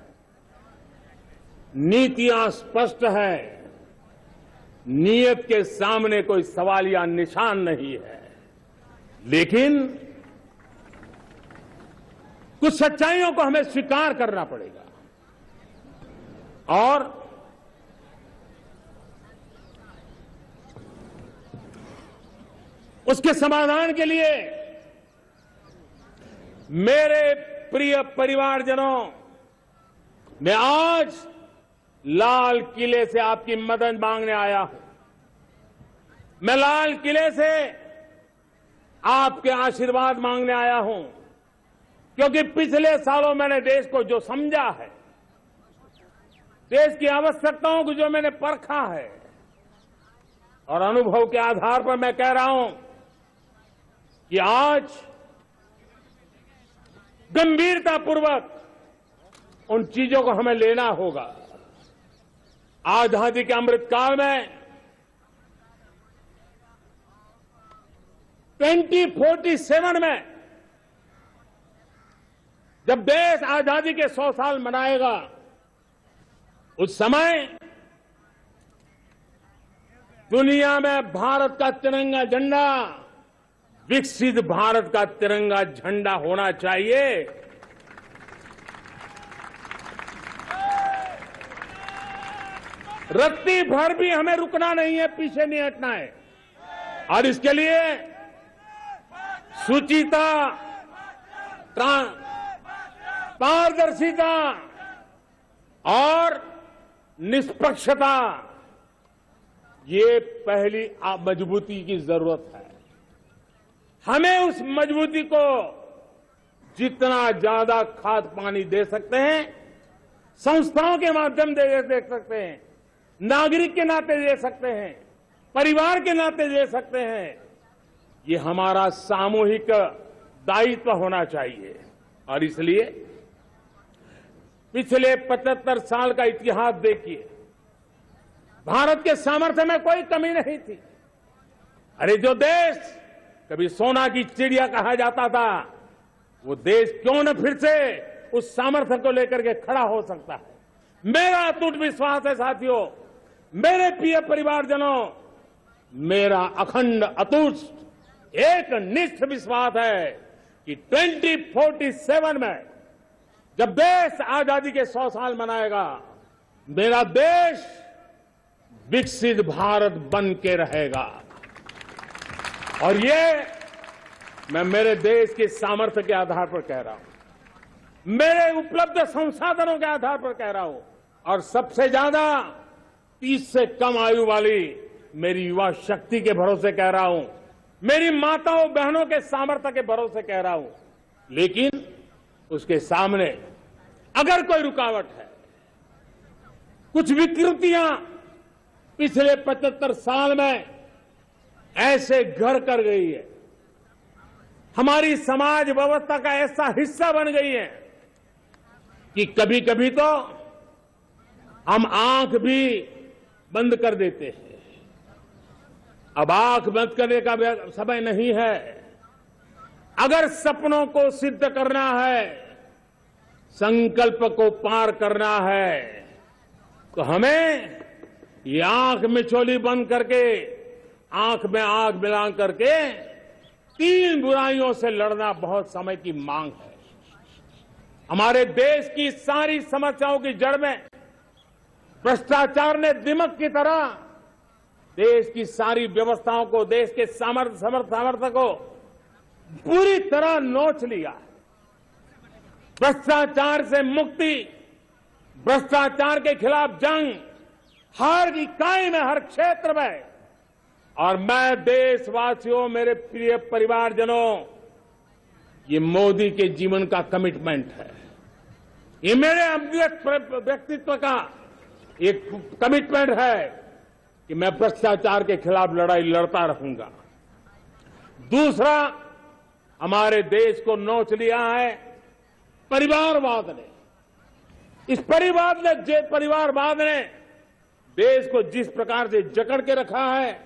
नीतियाँ स्पष्ट है। नियत के सामने कोई सवाल या निशान नहीं है। लेकिन कुछ सच्चाइयों को हमें स्वीकार करना पड़ेगा। और उसके समाधान के लिए मेरे प्रिय परिवारजनों, मैं आज लाल किले से आपकी मदद मांगने आया। हूँ मैं लाल किले से आपके आशीर्वाद मांगने आया हूँ, क्योंकि पिछले सालों मैंने देश को जो समझा है, देश की आवश्यकताओं को जो मैंने परखा है, और अनुभव के आधार पर मैं कह रहा हूँ कि आज गंभीरतापूर्वक उन चीज़ों को हमें लेना होगा। आज़ादी के अमृतकाल में 2047 में जब देश आज़ादी के 100 साल मनाएगा, उस समय दुनिया में भारत का तिरंगा झंडा, विकसित भारत का तिरंगा झंडा होना चाहिए। रत्ती भर भी हमें रुकना नहीं है, पीछे नहीं हटना है। और इसके लिए सुचिता पारदर्शिता और निष्पक्षता, ये पहली मजबूती की ज़रूरत है। हमें उस मजबूती को जितना ज़्यादा खाद पानी दे सकते हैं, संस्थाओं के माध्यम से देख सकते हैं। नागरिक के नाते दे सकते हैं, परिवार के नाते दे सकते हैं। ये हमारा सामूहिक दायित्व होना चाहिए। और इसलिए पिछले 75 साल का इतिहास देखिए, भारत के सामर्थ्य में कोई कमी नहीं थी। अरे जो देश, कभी सोना की चिड़िया कहा जाता था, वो देश क्यों न फिर से उस सामर्थ्य को लेकर के खड़ा हो सकता है? मेरा अटूट विश्वास है साथियों मेरे प्रिय परिवारजनों, मेरा अखंड अतुट एक निष्ठ विश्वास है कि 2047 में जब देश आज़ादी के 100 साल मनाएगा, मेरा देश विकसित भारत बन के रहेगा। और ये मैं मेरे देश के सामर्थ्य के आधार पर कह रहा हूँ। मेरे उपलब्ध संसाधनों के आधार पर कह रहा हूँ। और सबसे ज़्यादा तीस से कम आयु वाली मेरी युवा शक्ति के भरोसे कह रहा हूँ। मेरी माताओं बहनों के सामर्थ्य के भरोसे कह रहा हूँ। लेकिन उसके सामने अगर कोई रुकावट है, कुछ विकृतियाँ पिछले 75 साल में ऐसे घर कर गई है। हमारी समाज व्यवस्था का ऐसा हिस्सा बन गई है कि कभी कभी तो हम आँख भी बंद कर देते हैं। अब आँख बंद करने का समय नहीं है। अगर सपनों को सिद्ध करना है, संकल्प को पार करना है तो हमें ये आँख में चोली बंद करके, आँख में आँख मिला करके, तीन बुराइयों से लड़ना बहुत समय की मांग है। हमारे देश की सारी समस्याओं की जड़ में भ्रष्टाचार ने दिमक की तरह देश की सारी व्यवस्थाओं को, देश के समर्थ सामर्थ्य को पूरी तरह नोच लिया भ्रष्टाचार से मुक्ति, भ्रष्टाचार के खिलाफ जंग हर इकाई में, हर क्षेत्र में। और मैं देशवासियों, मेरे प्रिय परिवारजनों, ये मोदी के जीवन का कमिटमेंट है। ये मेरे अभिव्यक्त व्यक्तित्व का एक कमिटमेंट है कि मैं भ्रष्टाचार के खिलाफ लड़ाई लड़ता रहूँगा। दूसरा, हमारे देश को नोच लिया है परिवारवाद ने। इस परिवार ने परिवारवाद ने देश को जिस प्रकार से जकड़ के रखा है,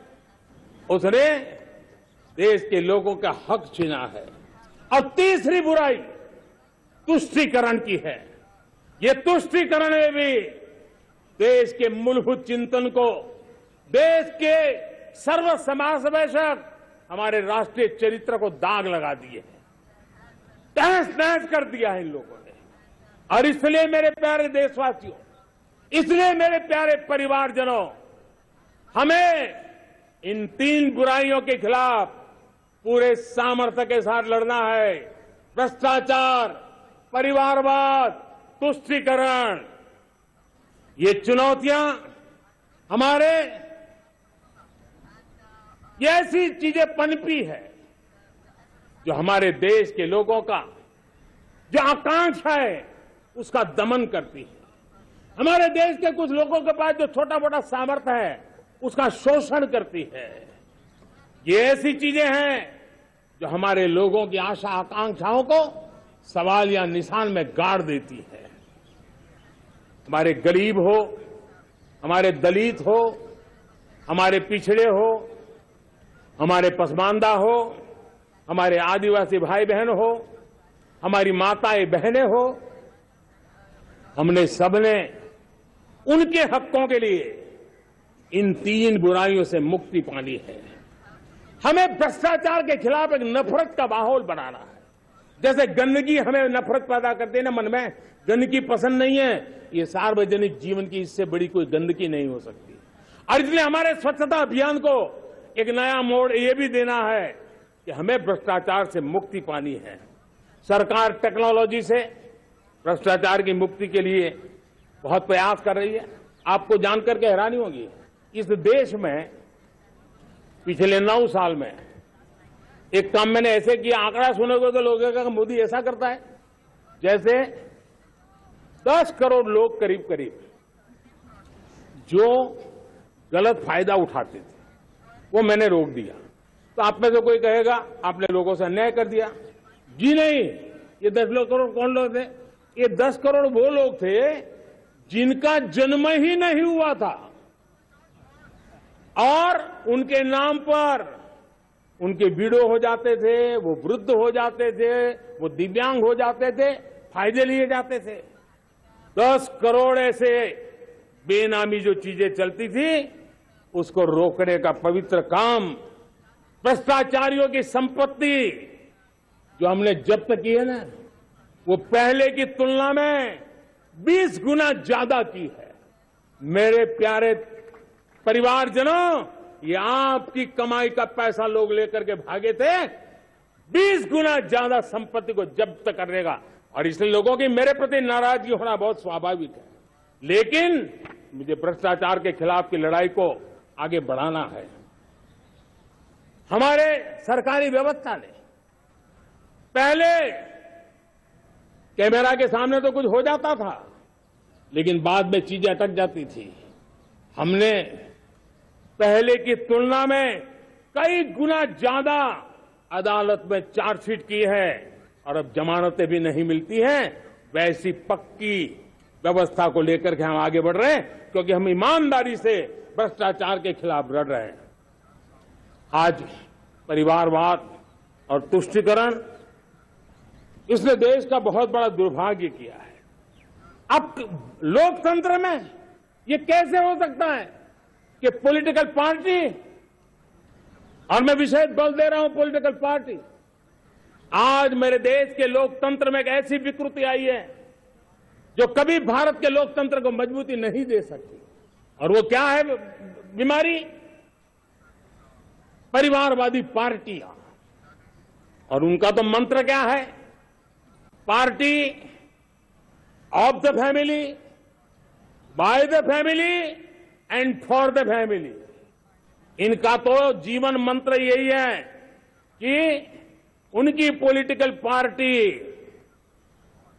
उसने देश के लोगों का हक छीना है। और तीसरी बुराई तुष्टीकरण की है। ये तुष्टीकरण में भी देश के मूलभूत चिंतन को, देश के सर्व समावेशक हमारे राष्ट्रीय चरित्र को दाग लगा दिए हैं। तहस नहस कर दिया है इन लोगों ने। और इसलिए मेरे प्यारे देशवासियों, इसलिए मेरे प्यारे परिवारजनों, हमें इन तीन बुराइयों के खिलाफ पूरे सामर्थ्य के साथ लड़ना है। भ्रष्टाचार, परिवारवाद, तुष्टीकरण ये चुनौतियाँ हमारे, ये ऐसी चीज़ें पनपी है जो हमारे देश के लोगों का जो आकांक्षा है, उसका दमन करती है। हमारे देश के कुछ लोगों के पास जो छोटा मोटा सामर्थ्य है, उसका शोषण करती है। ये ऐसी चीज़ें हैं जो हमारे लोगों की आशा आकांक्षाओं को सवाल या निशान में गाड़ देती है। हमारे गरीब हो, हमारे दलित हो, हमारे पिछड़े हो, हमारे पसमानदा हो, हमारे आदिवासी भाई बहन हो, हमारी माताएँ बहनें हो, हमने सबने उनके हकों के लिए इन तीन बुराइयों से मुक्ति पानी है। हमें भ्रष्टाचार के खिलाफ एक नफरत का माहौल बनाना है। जैसे गंदगी हमें नफरत पैदा करते हैं ना मन में, गंदगी पसंद नहीं है, ये सार्वजनिक जीवन की इससे बड़ी कोई गंदगी नहीं हो सकती। और इसलिए हमारे स्वच्छता अभियान को एक नया मोड़ ये भी देना है कि हमें भ्रष्टाचार से मुक्ति पानी है। सरकार टेक्नोलॉजी से भ्रष्टाचार की मुक्ति के लिए बहुत प्रयास कर रही है। आपको जानकर के हैरानी होगी, इस देश में पिछले नौ साल में एक काम मैंने ऐसे किया, आंकड़ा सुनोगे तो लोग कहेगा मोदी ऐसा करता है। जैसे दस करोड़ लोग करीब करीब जो गलत फ़ायदा उठाते थे, वो मैंने रोक दिया। तो आप में से कोई कहेगा, आपने लोगों से अन्याय कर दिया। जी नहीं, ये दस लोग करोड़ कौन लोग थे? ये दस करोड़ वो लोग थे जिनका जन्म ही नहीं हुआ था। और उनके नाम पर उनके बीड़ो हो जाते थे, वो वृद्ध हो जाते थे, वो दिव्यांग हो जाते थे, फ़ायदे लिए जाते थे। दस करोड़ ऐसे बेनामी जो चीज़ें चलती थी, उसको रोकने का पवित्र काम, भ्रष्टाचारियों की संपत्ति जो हमने जब्त की है ना, वो पहले की तुलना में 20 गुना ज़्यादा की है। मेरे प्यारे परिवारजनों ये आपकी कमाई का पैसा लोग लेकर के भागे थे। 20 गुना ज़्यादा संपत्ति को जब्त करने का। और इसलिए लोगों की मेरे प्रति नाराज़गी होना बहुत स्वाभाविक है। लेकिन मुझे भ्रष्टाचार के खिलाफ की लड़ाई को आगे बढ़ाना है। हमारे सरकारी व्यवस्था ने पहले कैमरा के सामने तो कुछ हो जाता था, लेकिन बाद में चीज़ें अटक जाती थी। हमने पहले की तुलना में कई गुना ज़्यादा अदालत में चार्जशीट की है और अब जमानतें भी नहीं मिलती हैं। वैसी पक्की व्यवस्था को लेकर के हम आगे बढ़ रहे हैं, क्योंकि हम ईमानदारी से भ्रष्टाचार के खिलाफ लड़ रहे हैं। आज परिवारवाद और तुष्टिकरण इसने देश का बहुत बड़ा दुर्भाग्य किया है। अब लोकतंत्र में ये कैसे हो सकता है? कि पॉलिटिकल पार्टी और मैं विशेष बल दे रहा हूँ पॉलिटिकल पार्टी आज मेरे देश के लोकतंत्र में एक ऐसी विकृति आई है, जो कभी भारत के लोकतंत्र को मजबूती नहीं दे सकती। और वो क्या है बीमारी? परिवारवादी पार्टियाँ। और उनका तो मंत्र क्या है? Party of the family, by the family and for the family इनका तो जीवन मंत्र यही है कि उनकी पॉलिटिकल पार्टी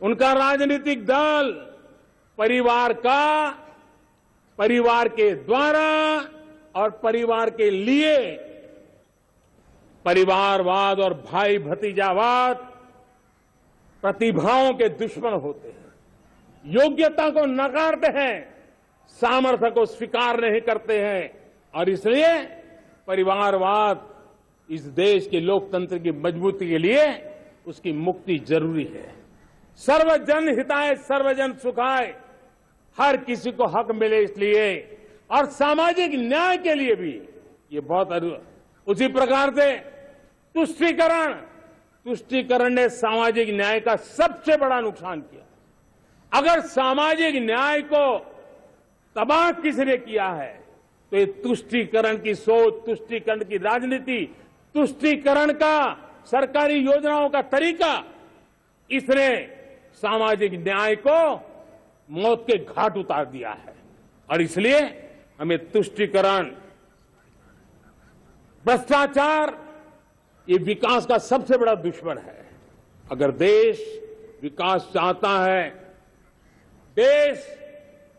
उनका राजनीतिक दल, परिवार का, परिवार के द्वारा और परिवार के लिए परिवारवाद और भाई भतीजावाद प्रतिभाओं के दुश्मन होते हैं। योग्यता को नकारते हैं। सामर्थ्य को स्वीकार नहीं करते हैं। और इसलिए परिवारवाद इस देश के लोकतंत्र की मजबूती के लिए उसकी मुक्ति ज़रूरी है। सर्वजन हिताय, सर्वजन सुखाय, हर किसी को हक मिले इसलिए। और सामाजिक न्याय के लिए भी ये बहुत उसी प्रकार से तुष्टिकरण तुष्टिकरण ने सामाजिक न्याय का सबसे बड़ा नुकसान किया। अगर सामाजिक न्याय को तबाह किसने किया है? तो ये तुष्टीकरण की सोच, तुष्टीकरण की राजनीति, तुष्टीकरण का सरकारी योजनाओं का तरीका, इसने सामाजिक न्याय को मौत के घाट उतार दिया है। और इसलिए हमें तुष्टीकरण, भ्रष्टाचार, ये विकास का सबसे बड़ा दुश्मन है। अगर देश विकास चाहता है, देश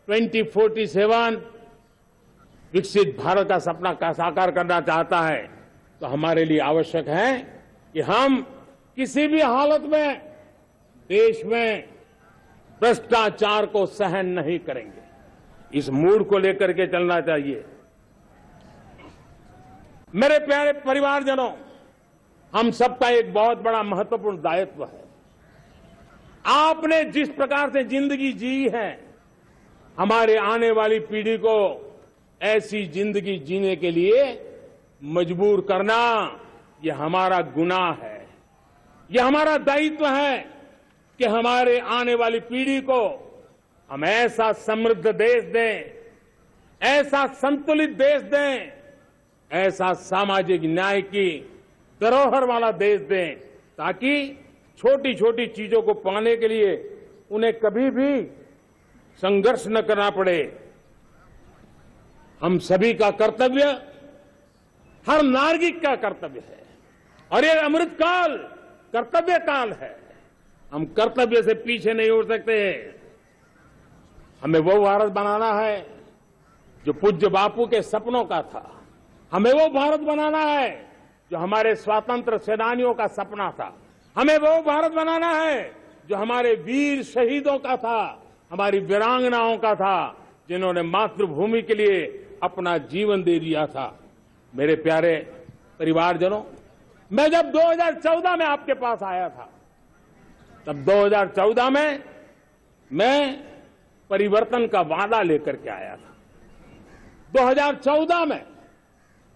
2047 विकसित भारत का सपना का साकार करना चाहता है तो हमारे लिए आवश्यक है कि हम किसी भी हालत में देश में भ्रष्टाचार को सहन नहीं करेंगे। इस मूड को लेकर के चलना चाहिए। मेरे प्यारे परिवारजनों, हम सबका एक बहुत बड़ा महत्वपूर्ण दायित्व है। आपने जिस प्रकार से ज़िंदगी जी है हमारे आने वाली पीढ़ी को ऐसी ज़िंदगी जीने के लिए मजबूर करना यह हमारा गुनाह है। यह हमारा दायित्व है कि हमारे आने वाली पीढ़ी को हम ऐसा समृद्ध देश दें, ऐसा संतुलित देश दें, ऐसा सामाजिक न्याय की धरोहर वाला देश दें, ताकि छोटी छोटी चीज़ों को पाने के लिए उन्हें कभी भी संघर्ष न करना पड़े। हम सभी का कर्तव्य, हर नागरिक का कर्तव्य है। और ये अमृत काल, कर्तव्य काल है। हम कर्तव्य से पीछे नहीं उठ सकते। हमें वो भारत बनाना है, जो पूज्य बापू के सपनों का था। हमें वो भारत बनाना है, जो हमारे स्वतंत्र सेनानियों का सपना था। हमें वो भारत बनाना है, जो हमारे वीर शहीदों का था। हमारी वीरांगनाओं का था, जिन्होंने मातृभूमि के लिए अपना जीवन दे दिया था। मेरे प्यारे परिवारजनों, मैं जब 2014 में आपके पास आया था, तब 2014 में मैं परिवर्तन का वादा लेकर के आया था। 2014 में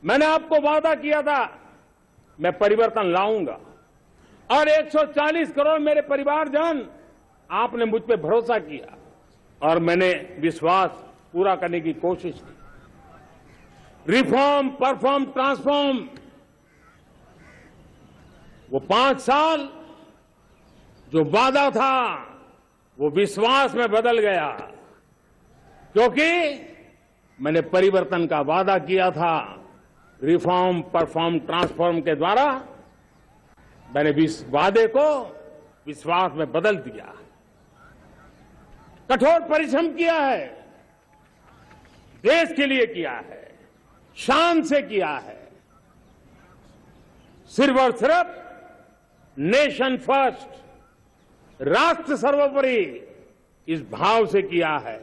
मैंने आपको वादा किया था, मैं परिवर्तन लाऊँगा। और 140 करोड़ मेरे परिवारजन, आपने मुझ पर भरोसा किया। और मैंने विश्वास पूरा करने की कोशिश की। रिफॉर्म परफॉर्म ट्रांसफॉर्म वो पाँच साल जो वादा था, वो विश्वास में बदल गया। क्योंकि मैंने परिवर्तन का वादा किया था रिफॉर्म परफॉर्म ट्रांसफॉर्म के द्वारा, मैंने इस वादे को विश्वास में बदल दिया। कठोर परिश्रम किया है, देश के लिए किया है, शान से किया है। सिर्फ़ और सिर्फ़ नेशन फ़र्स्ट, राष्ट्र सर्वोपरि इस भाव से किया है।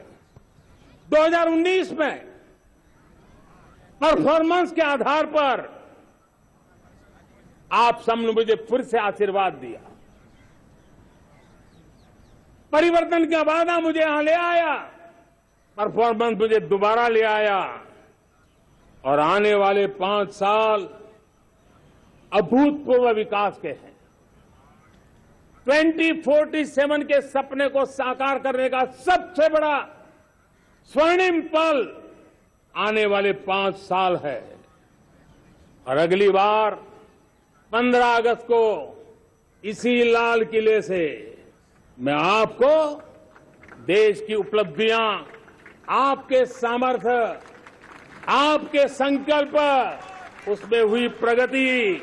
2019 में परफॉर्मेंस के आधार पर आप सबने मुझे फिर से आशीर्वाद दिया। परिवर्तन का वादा मुझे यहाँ ले आया। परफॉर्मेंस मुझे दोबारा ले आया। और आने वाले पाँच साल अभूतपूर्व विकास के हैं। 2047 के सपने को साकार करने का सबसे बड़ा स्वर्णिम पल आने वाले पाँच साल है। और अगली बार 15 अगस्त को इसी लाल किले से मैं आपको देश की उपलब्धियाँ, आपके सामर्थ्य, आपके संकल्प, उसमें हुई प्रगति,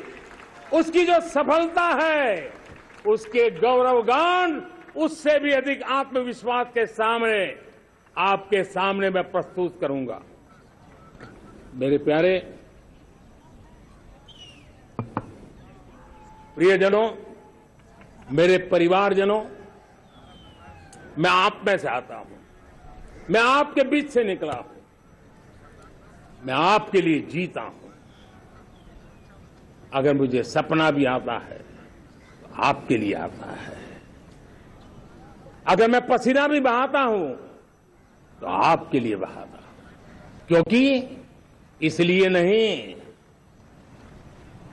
उसकी जो सफलता है, उसके गौरवगान, उससे भी अधिक आत्मविश्वास के सामने, आपके सामने मैं प्रस्तुत करूँगा। मेरे प्यारे प्रियजनों, मेरे परिवारजनों मैं आप में से आता हूँ। मैं आपके बीच से निकला हूँ। मैं आपके लिए जीता हूँ। अगर मुझे सपना भी आता है तो आपके लिए आता है। अगर मैं पसीना भी बहाता हूँ तो आपके लिए बहाता क्योंकि इसलिए नहीं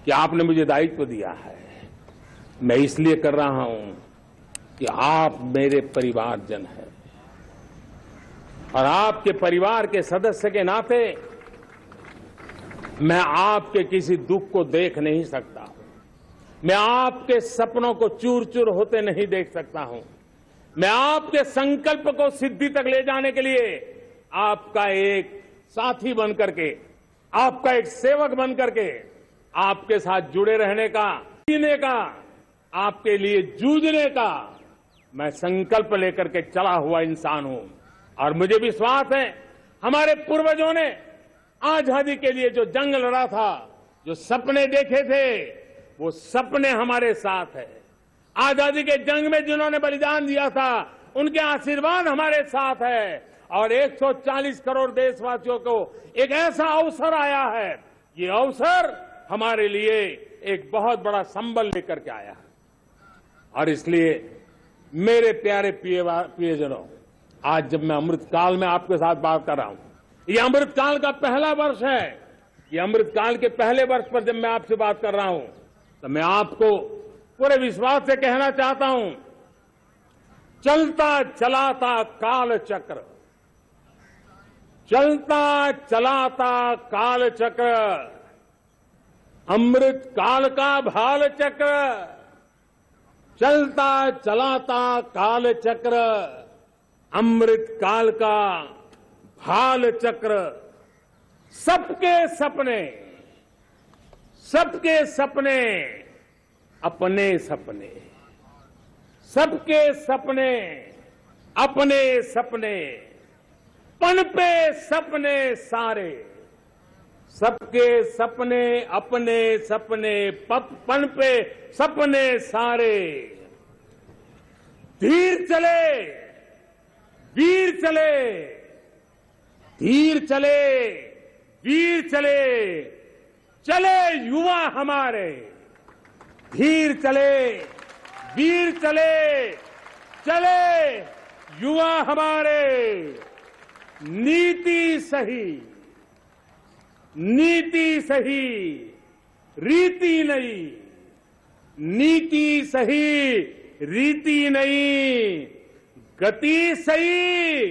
कि आपने मुझे दायित्व दिया है। मैं इसलिए कर रहा हूँ कि आप मेरे परिवारजन हैं। और आपके परिवार के सदस्य के नाते मैं आपके किसी दुख को देख नहीं सकता मैं आपके सपनों को चूर चूर होते नहीं देख सकता हूँ। मैं आपके संकल्प को सिद्धि तक ले जाने के लिए आपका एक साथी बन करके, आपका एक सेवक बन करके, आपके साथ जुड़े रहने का, जीने का, आपके लिए जूझने का मैं संकल्प लेकर के चला हुआ इंसान हूँ। और मुझे विश्वास है, हमारे पूर्वजों ने आज़ादी के लिए जो जंग लड़ा था, जो सपने देखे थे, वो सपने हमारे साथ है। आज़ादी के जंग में जिन्होंने बलिदान दिया था, उनके आशीर्वाद हमारे साथ है। और 140 करोड़ देशवासियों को एक ऐसा अवसर आया है, ये अवसर हमारे लिए एक बहुत बड़ा संबल लेकर के आया है। और इसलिए मेरे प्यारे प्रियजनों, आज जब मैं अमृतकाल में आपके साथ बात कर रहा हूँ, ये अमृतकाल का पहला वर्ष है। ये अमृतकाल के पहले वर्ष पर जब मैं आपसे बात कर रहा हूँ तो मैं आपको पूरे विश्वास से कहना चाहता हूँ, चलता चलाता काल चक्र। चलता चलाता काल चक्र। अमृत काल का भाल चक्र। चलता चलाता काल चक्र, अमृत काल का भाल चक्र। सबके सपने सबके सपने अपने सपने। सबके सपने अपने सपने, पनपे सपने सारे। सबके सपने अपने सपने पप पनपे सपने सारे। धीर चले, वीर चले धीर चले, वीर चले चले युवा हमारे। धीर चले, वीर चले चले युवा हमारे। नीति सही। नीति सही, रीति नहीं। नीति सही, रीति नहीं। गति सही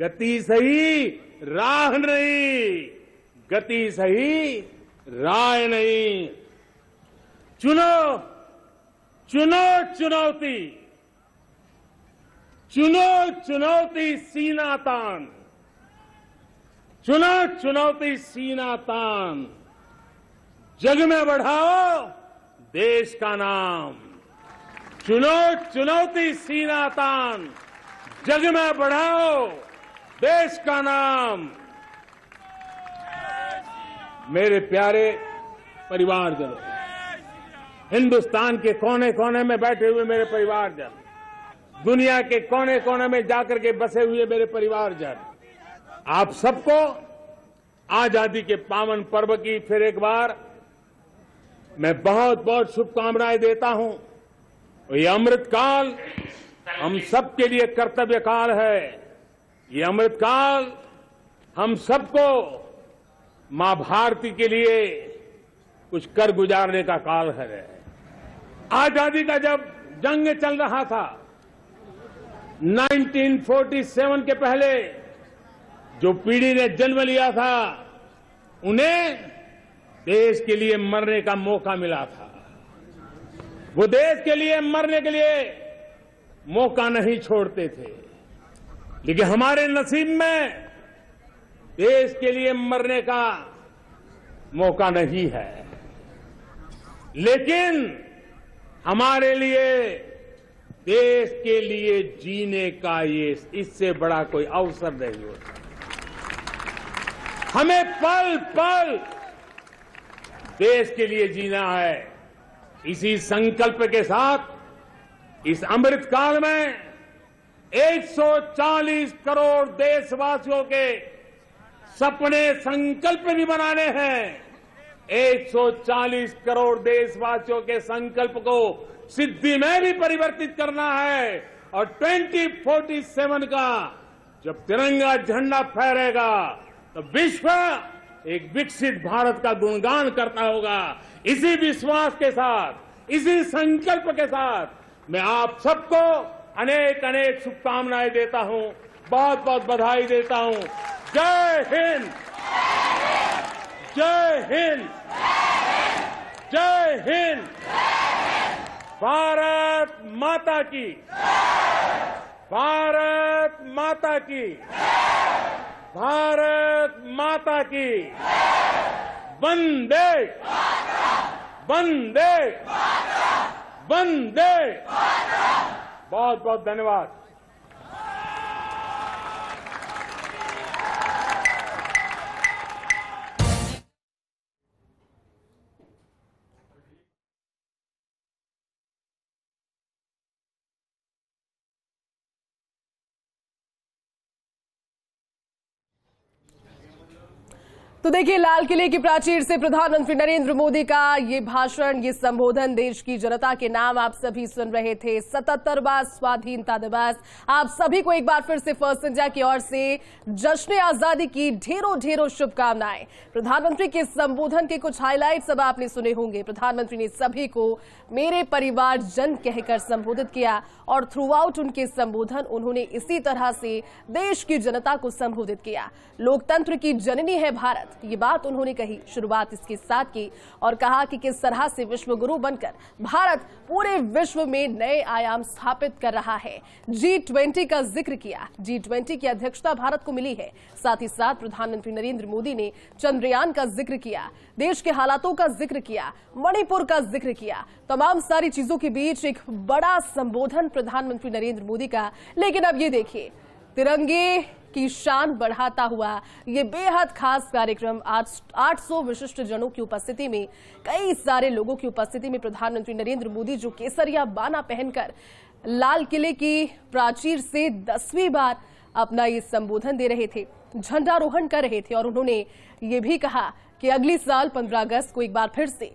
गति सही, राह नहीं। गति सही, राय नहीं। चुनो चुनो चुनौती। चुनो चुनौती सीना तान चुनो चुनौती सीना तान। जग में बढ़ाओ, देश का नाम। चुनो चुनौती सीना तान। जग में बढ़ाओ, देश का नाम। मेरे प्यारे परिवारजनों, हिंदुस्तान के कोने कोने में बैठे हुए मेरे परिवारजन, दुनिया के कोने कोने में जाकर के बसे हुए मेरे परिवारजन आप सबको आज़ादी के पावन पर्व की फिर एक बार मैं बहुत बहुत शुभकामनाएँ देता हूँ। ये अमृत काल हम सबके लिए कर्तव्य काल है। ये अमृत काल हम सबको माँ भारती के लिए कुछ कर गुजारने का काल है। आज़ादी का जब जंग चल रहा था 1947 के पहले जो पीढ़ी ने जन्म लिया था, उन्हें देश के लिए मरने का मौका मिला था। वो देश के लिए मरने के लिए मौका नहीं छोड़ते थे। लेकिन हमारे नसीब में देश के लिए मरने का मौका नहीं है। लेकिन हमारे लिए देश के लिए जीने का ये इससे बड़ा कोई अवसर नहीं होता। हमें पल पल देश के लिए जीना है। इसी संकल्प के साथ, इस अमृत काल में 140 करोड़ देशवासियों के सपने संकल्प भी बनाने हैं। 140 करोड़ देशवासियों के संकल्प को सिद्धि में भी परिवर्तित करना है और 2047 का जब तिरंगा झंडा फहरेगा तो विश्व एक विकसित भारत का गुणगान करता होगा। इसी विश्वास के साथ, इसी संकल्प के साथ मैं आप सबको अनेक अनेक शुभकामनाएँ देता हूँ बहुत बहुत बधाई देता हूँ। जय हिंद! जय हिंद! जय हिंद! भारत माता की। भारत माता की। भारत माता की। वंदे। वंदे। वंदे। बहुत बहुत धन्यवाद। तो देखिए, लाल किले की प्राचीर से प्रधानमंत्री नरेंद्र मोदी का ये भाषण, ये संबोधन देश की जनता के नाम आप सभी सुन रहे थे। सतहत्तरवा स्वाधीनता दिवस। आप सभी को एक बार फिर से फ़र्स्ट इंडिया की ओर से जश्न आज़ादी की ढेरों ढेरों शुभकामनाएँ। प्रधानमंत्री के संबोधन के कुछ हाईलाइट्स अब आपने सुने होंगे। प्रधानमंत्री ने सभी को मेरे परिवार जन कहकर संबोधित किया और थ्रू आउट उनके संबोधन उन्होंने इसी तरह से देश की जनता को संबोधित किया। लोकतंत्र की जननी है भारत। ये बात उन्होंने कही, शुरुआत इसके साथ की और कहा कि किस तरह से विश्व गुरु बनकर भारत पूरे विश्व में नए आयाम स्थापित कर रहा है। जी ट्वेंटी का ज़िक्र किया। जी ट्वेंटी की अध्यक्षता भारत को मिली है। साथ ही साथ प्रधानमंत्री नरेंद्र मोदी ने चंद्रयान का ज़िक्र किया, देश के हालातों का ज़िक्र किया, मणिपुर का ज़िक्र किया। तमाम सारी चीज़ों के बीच एक बड़ा संबोधन प्रधानमंत्री नरेंद्र मोदी का। लेकिन अब ये देखिए, तिरंगे की शान बढ़ाता हुआ ये बेहद खास कार्यक्रम आज 800 विशिष्ट जनों की उपस्थिति में, कई सारे लोगों की उपस्थिति में प्रधानमंत्री नरेंद्र मोदी जो केसरिया बाना पहनकर लाल किले की प्राचीर से दसवीं बार अपना ये संबोधन दे रहे थे, झंडारोहण कर रहे थे और उन्होंने ये भी कहा कि अगली साल 15 अगस्त को एक बार फिर से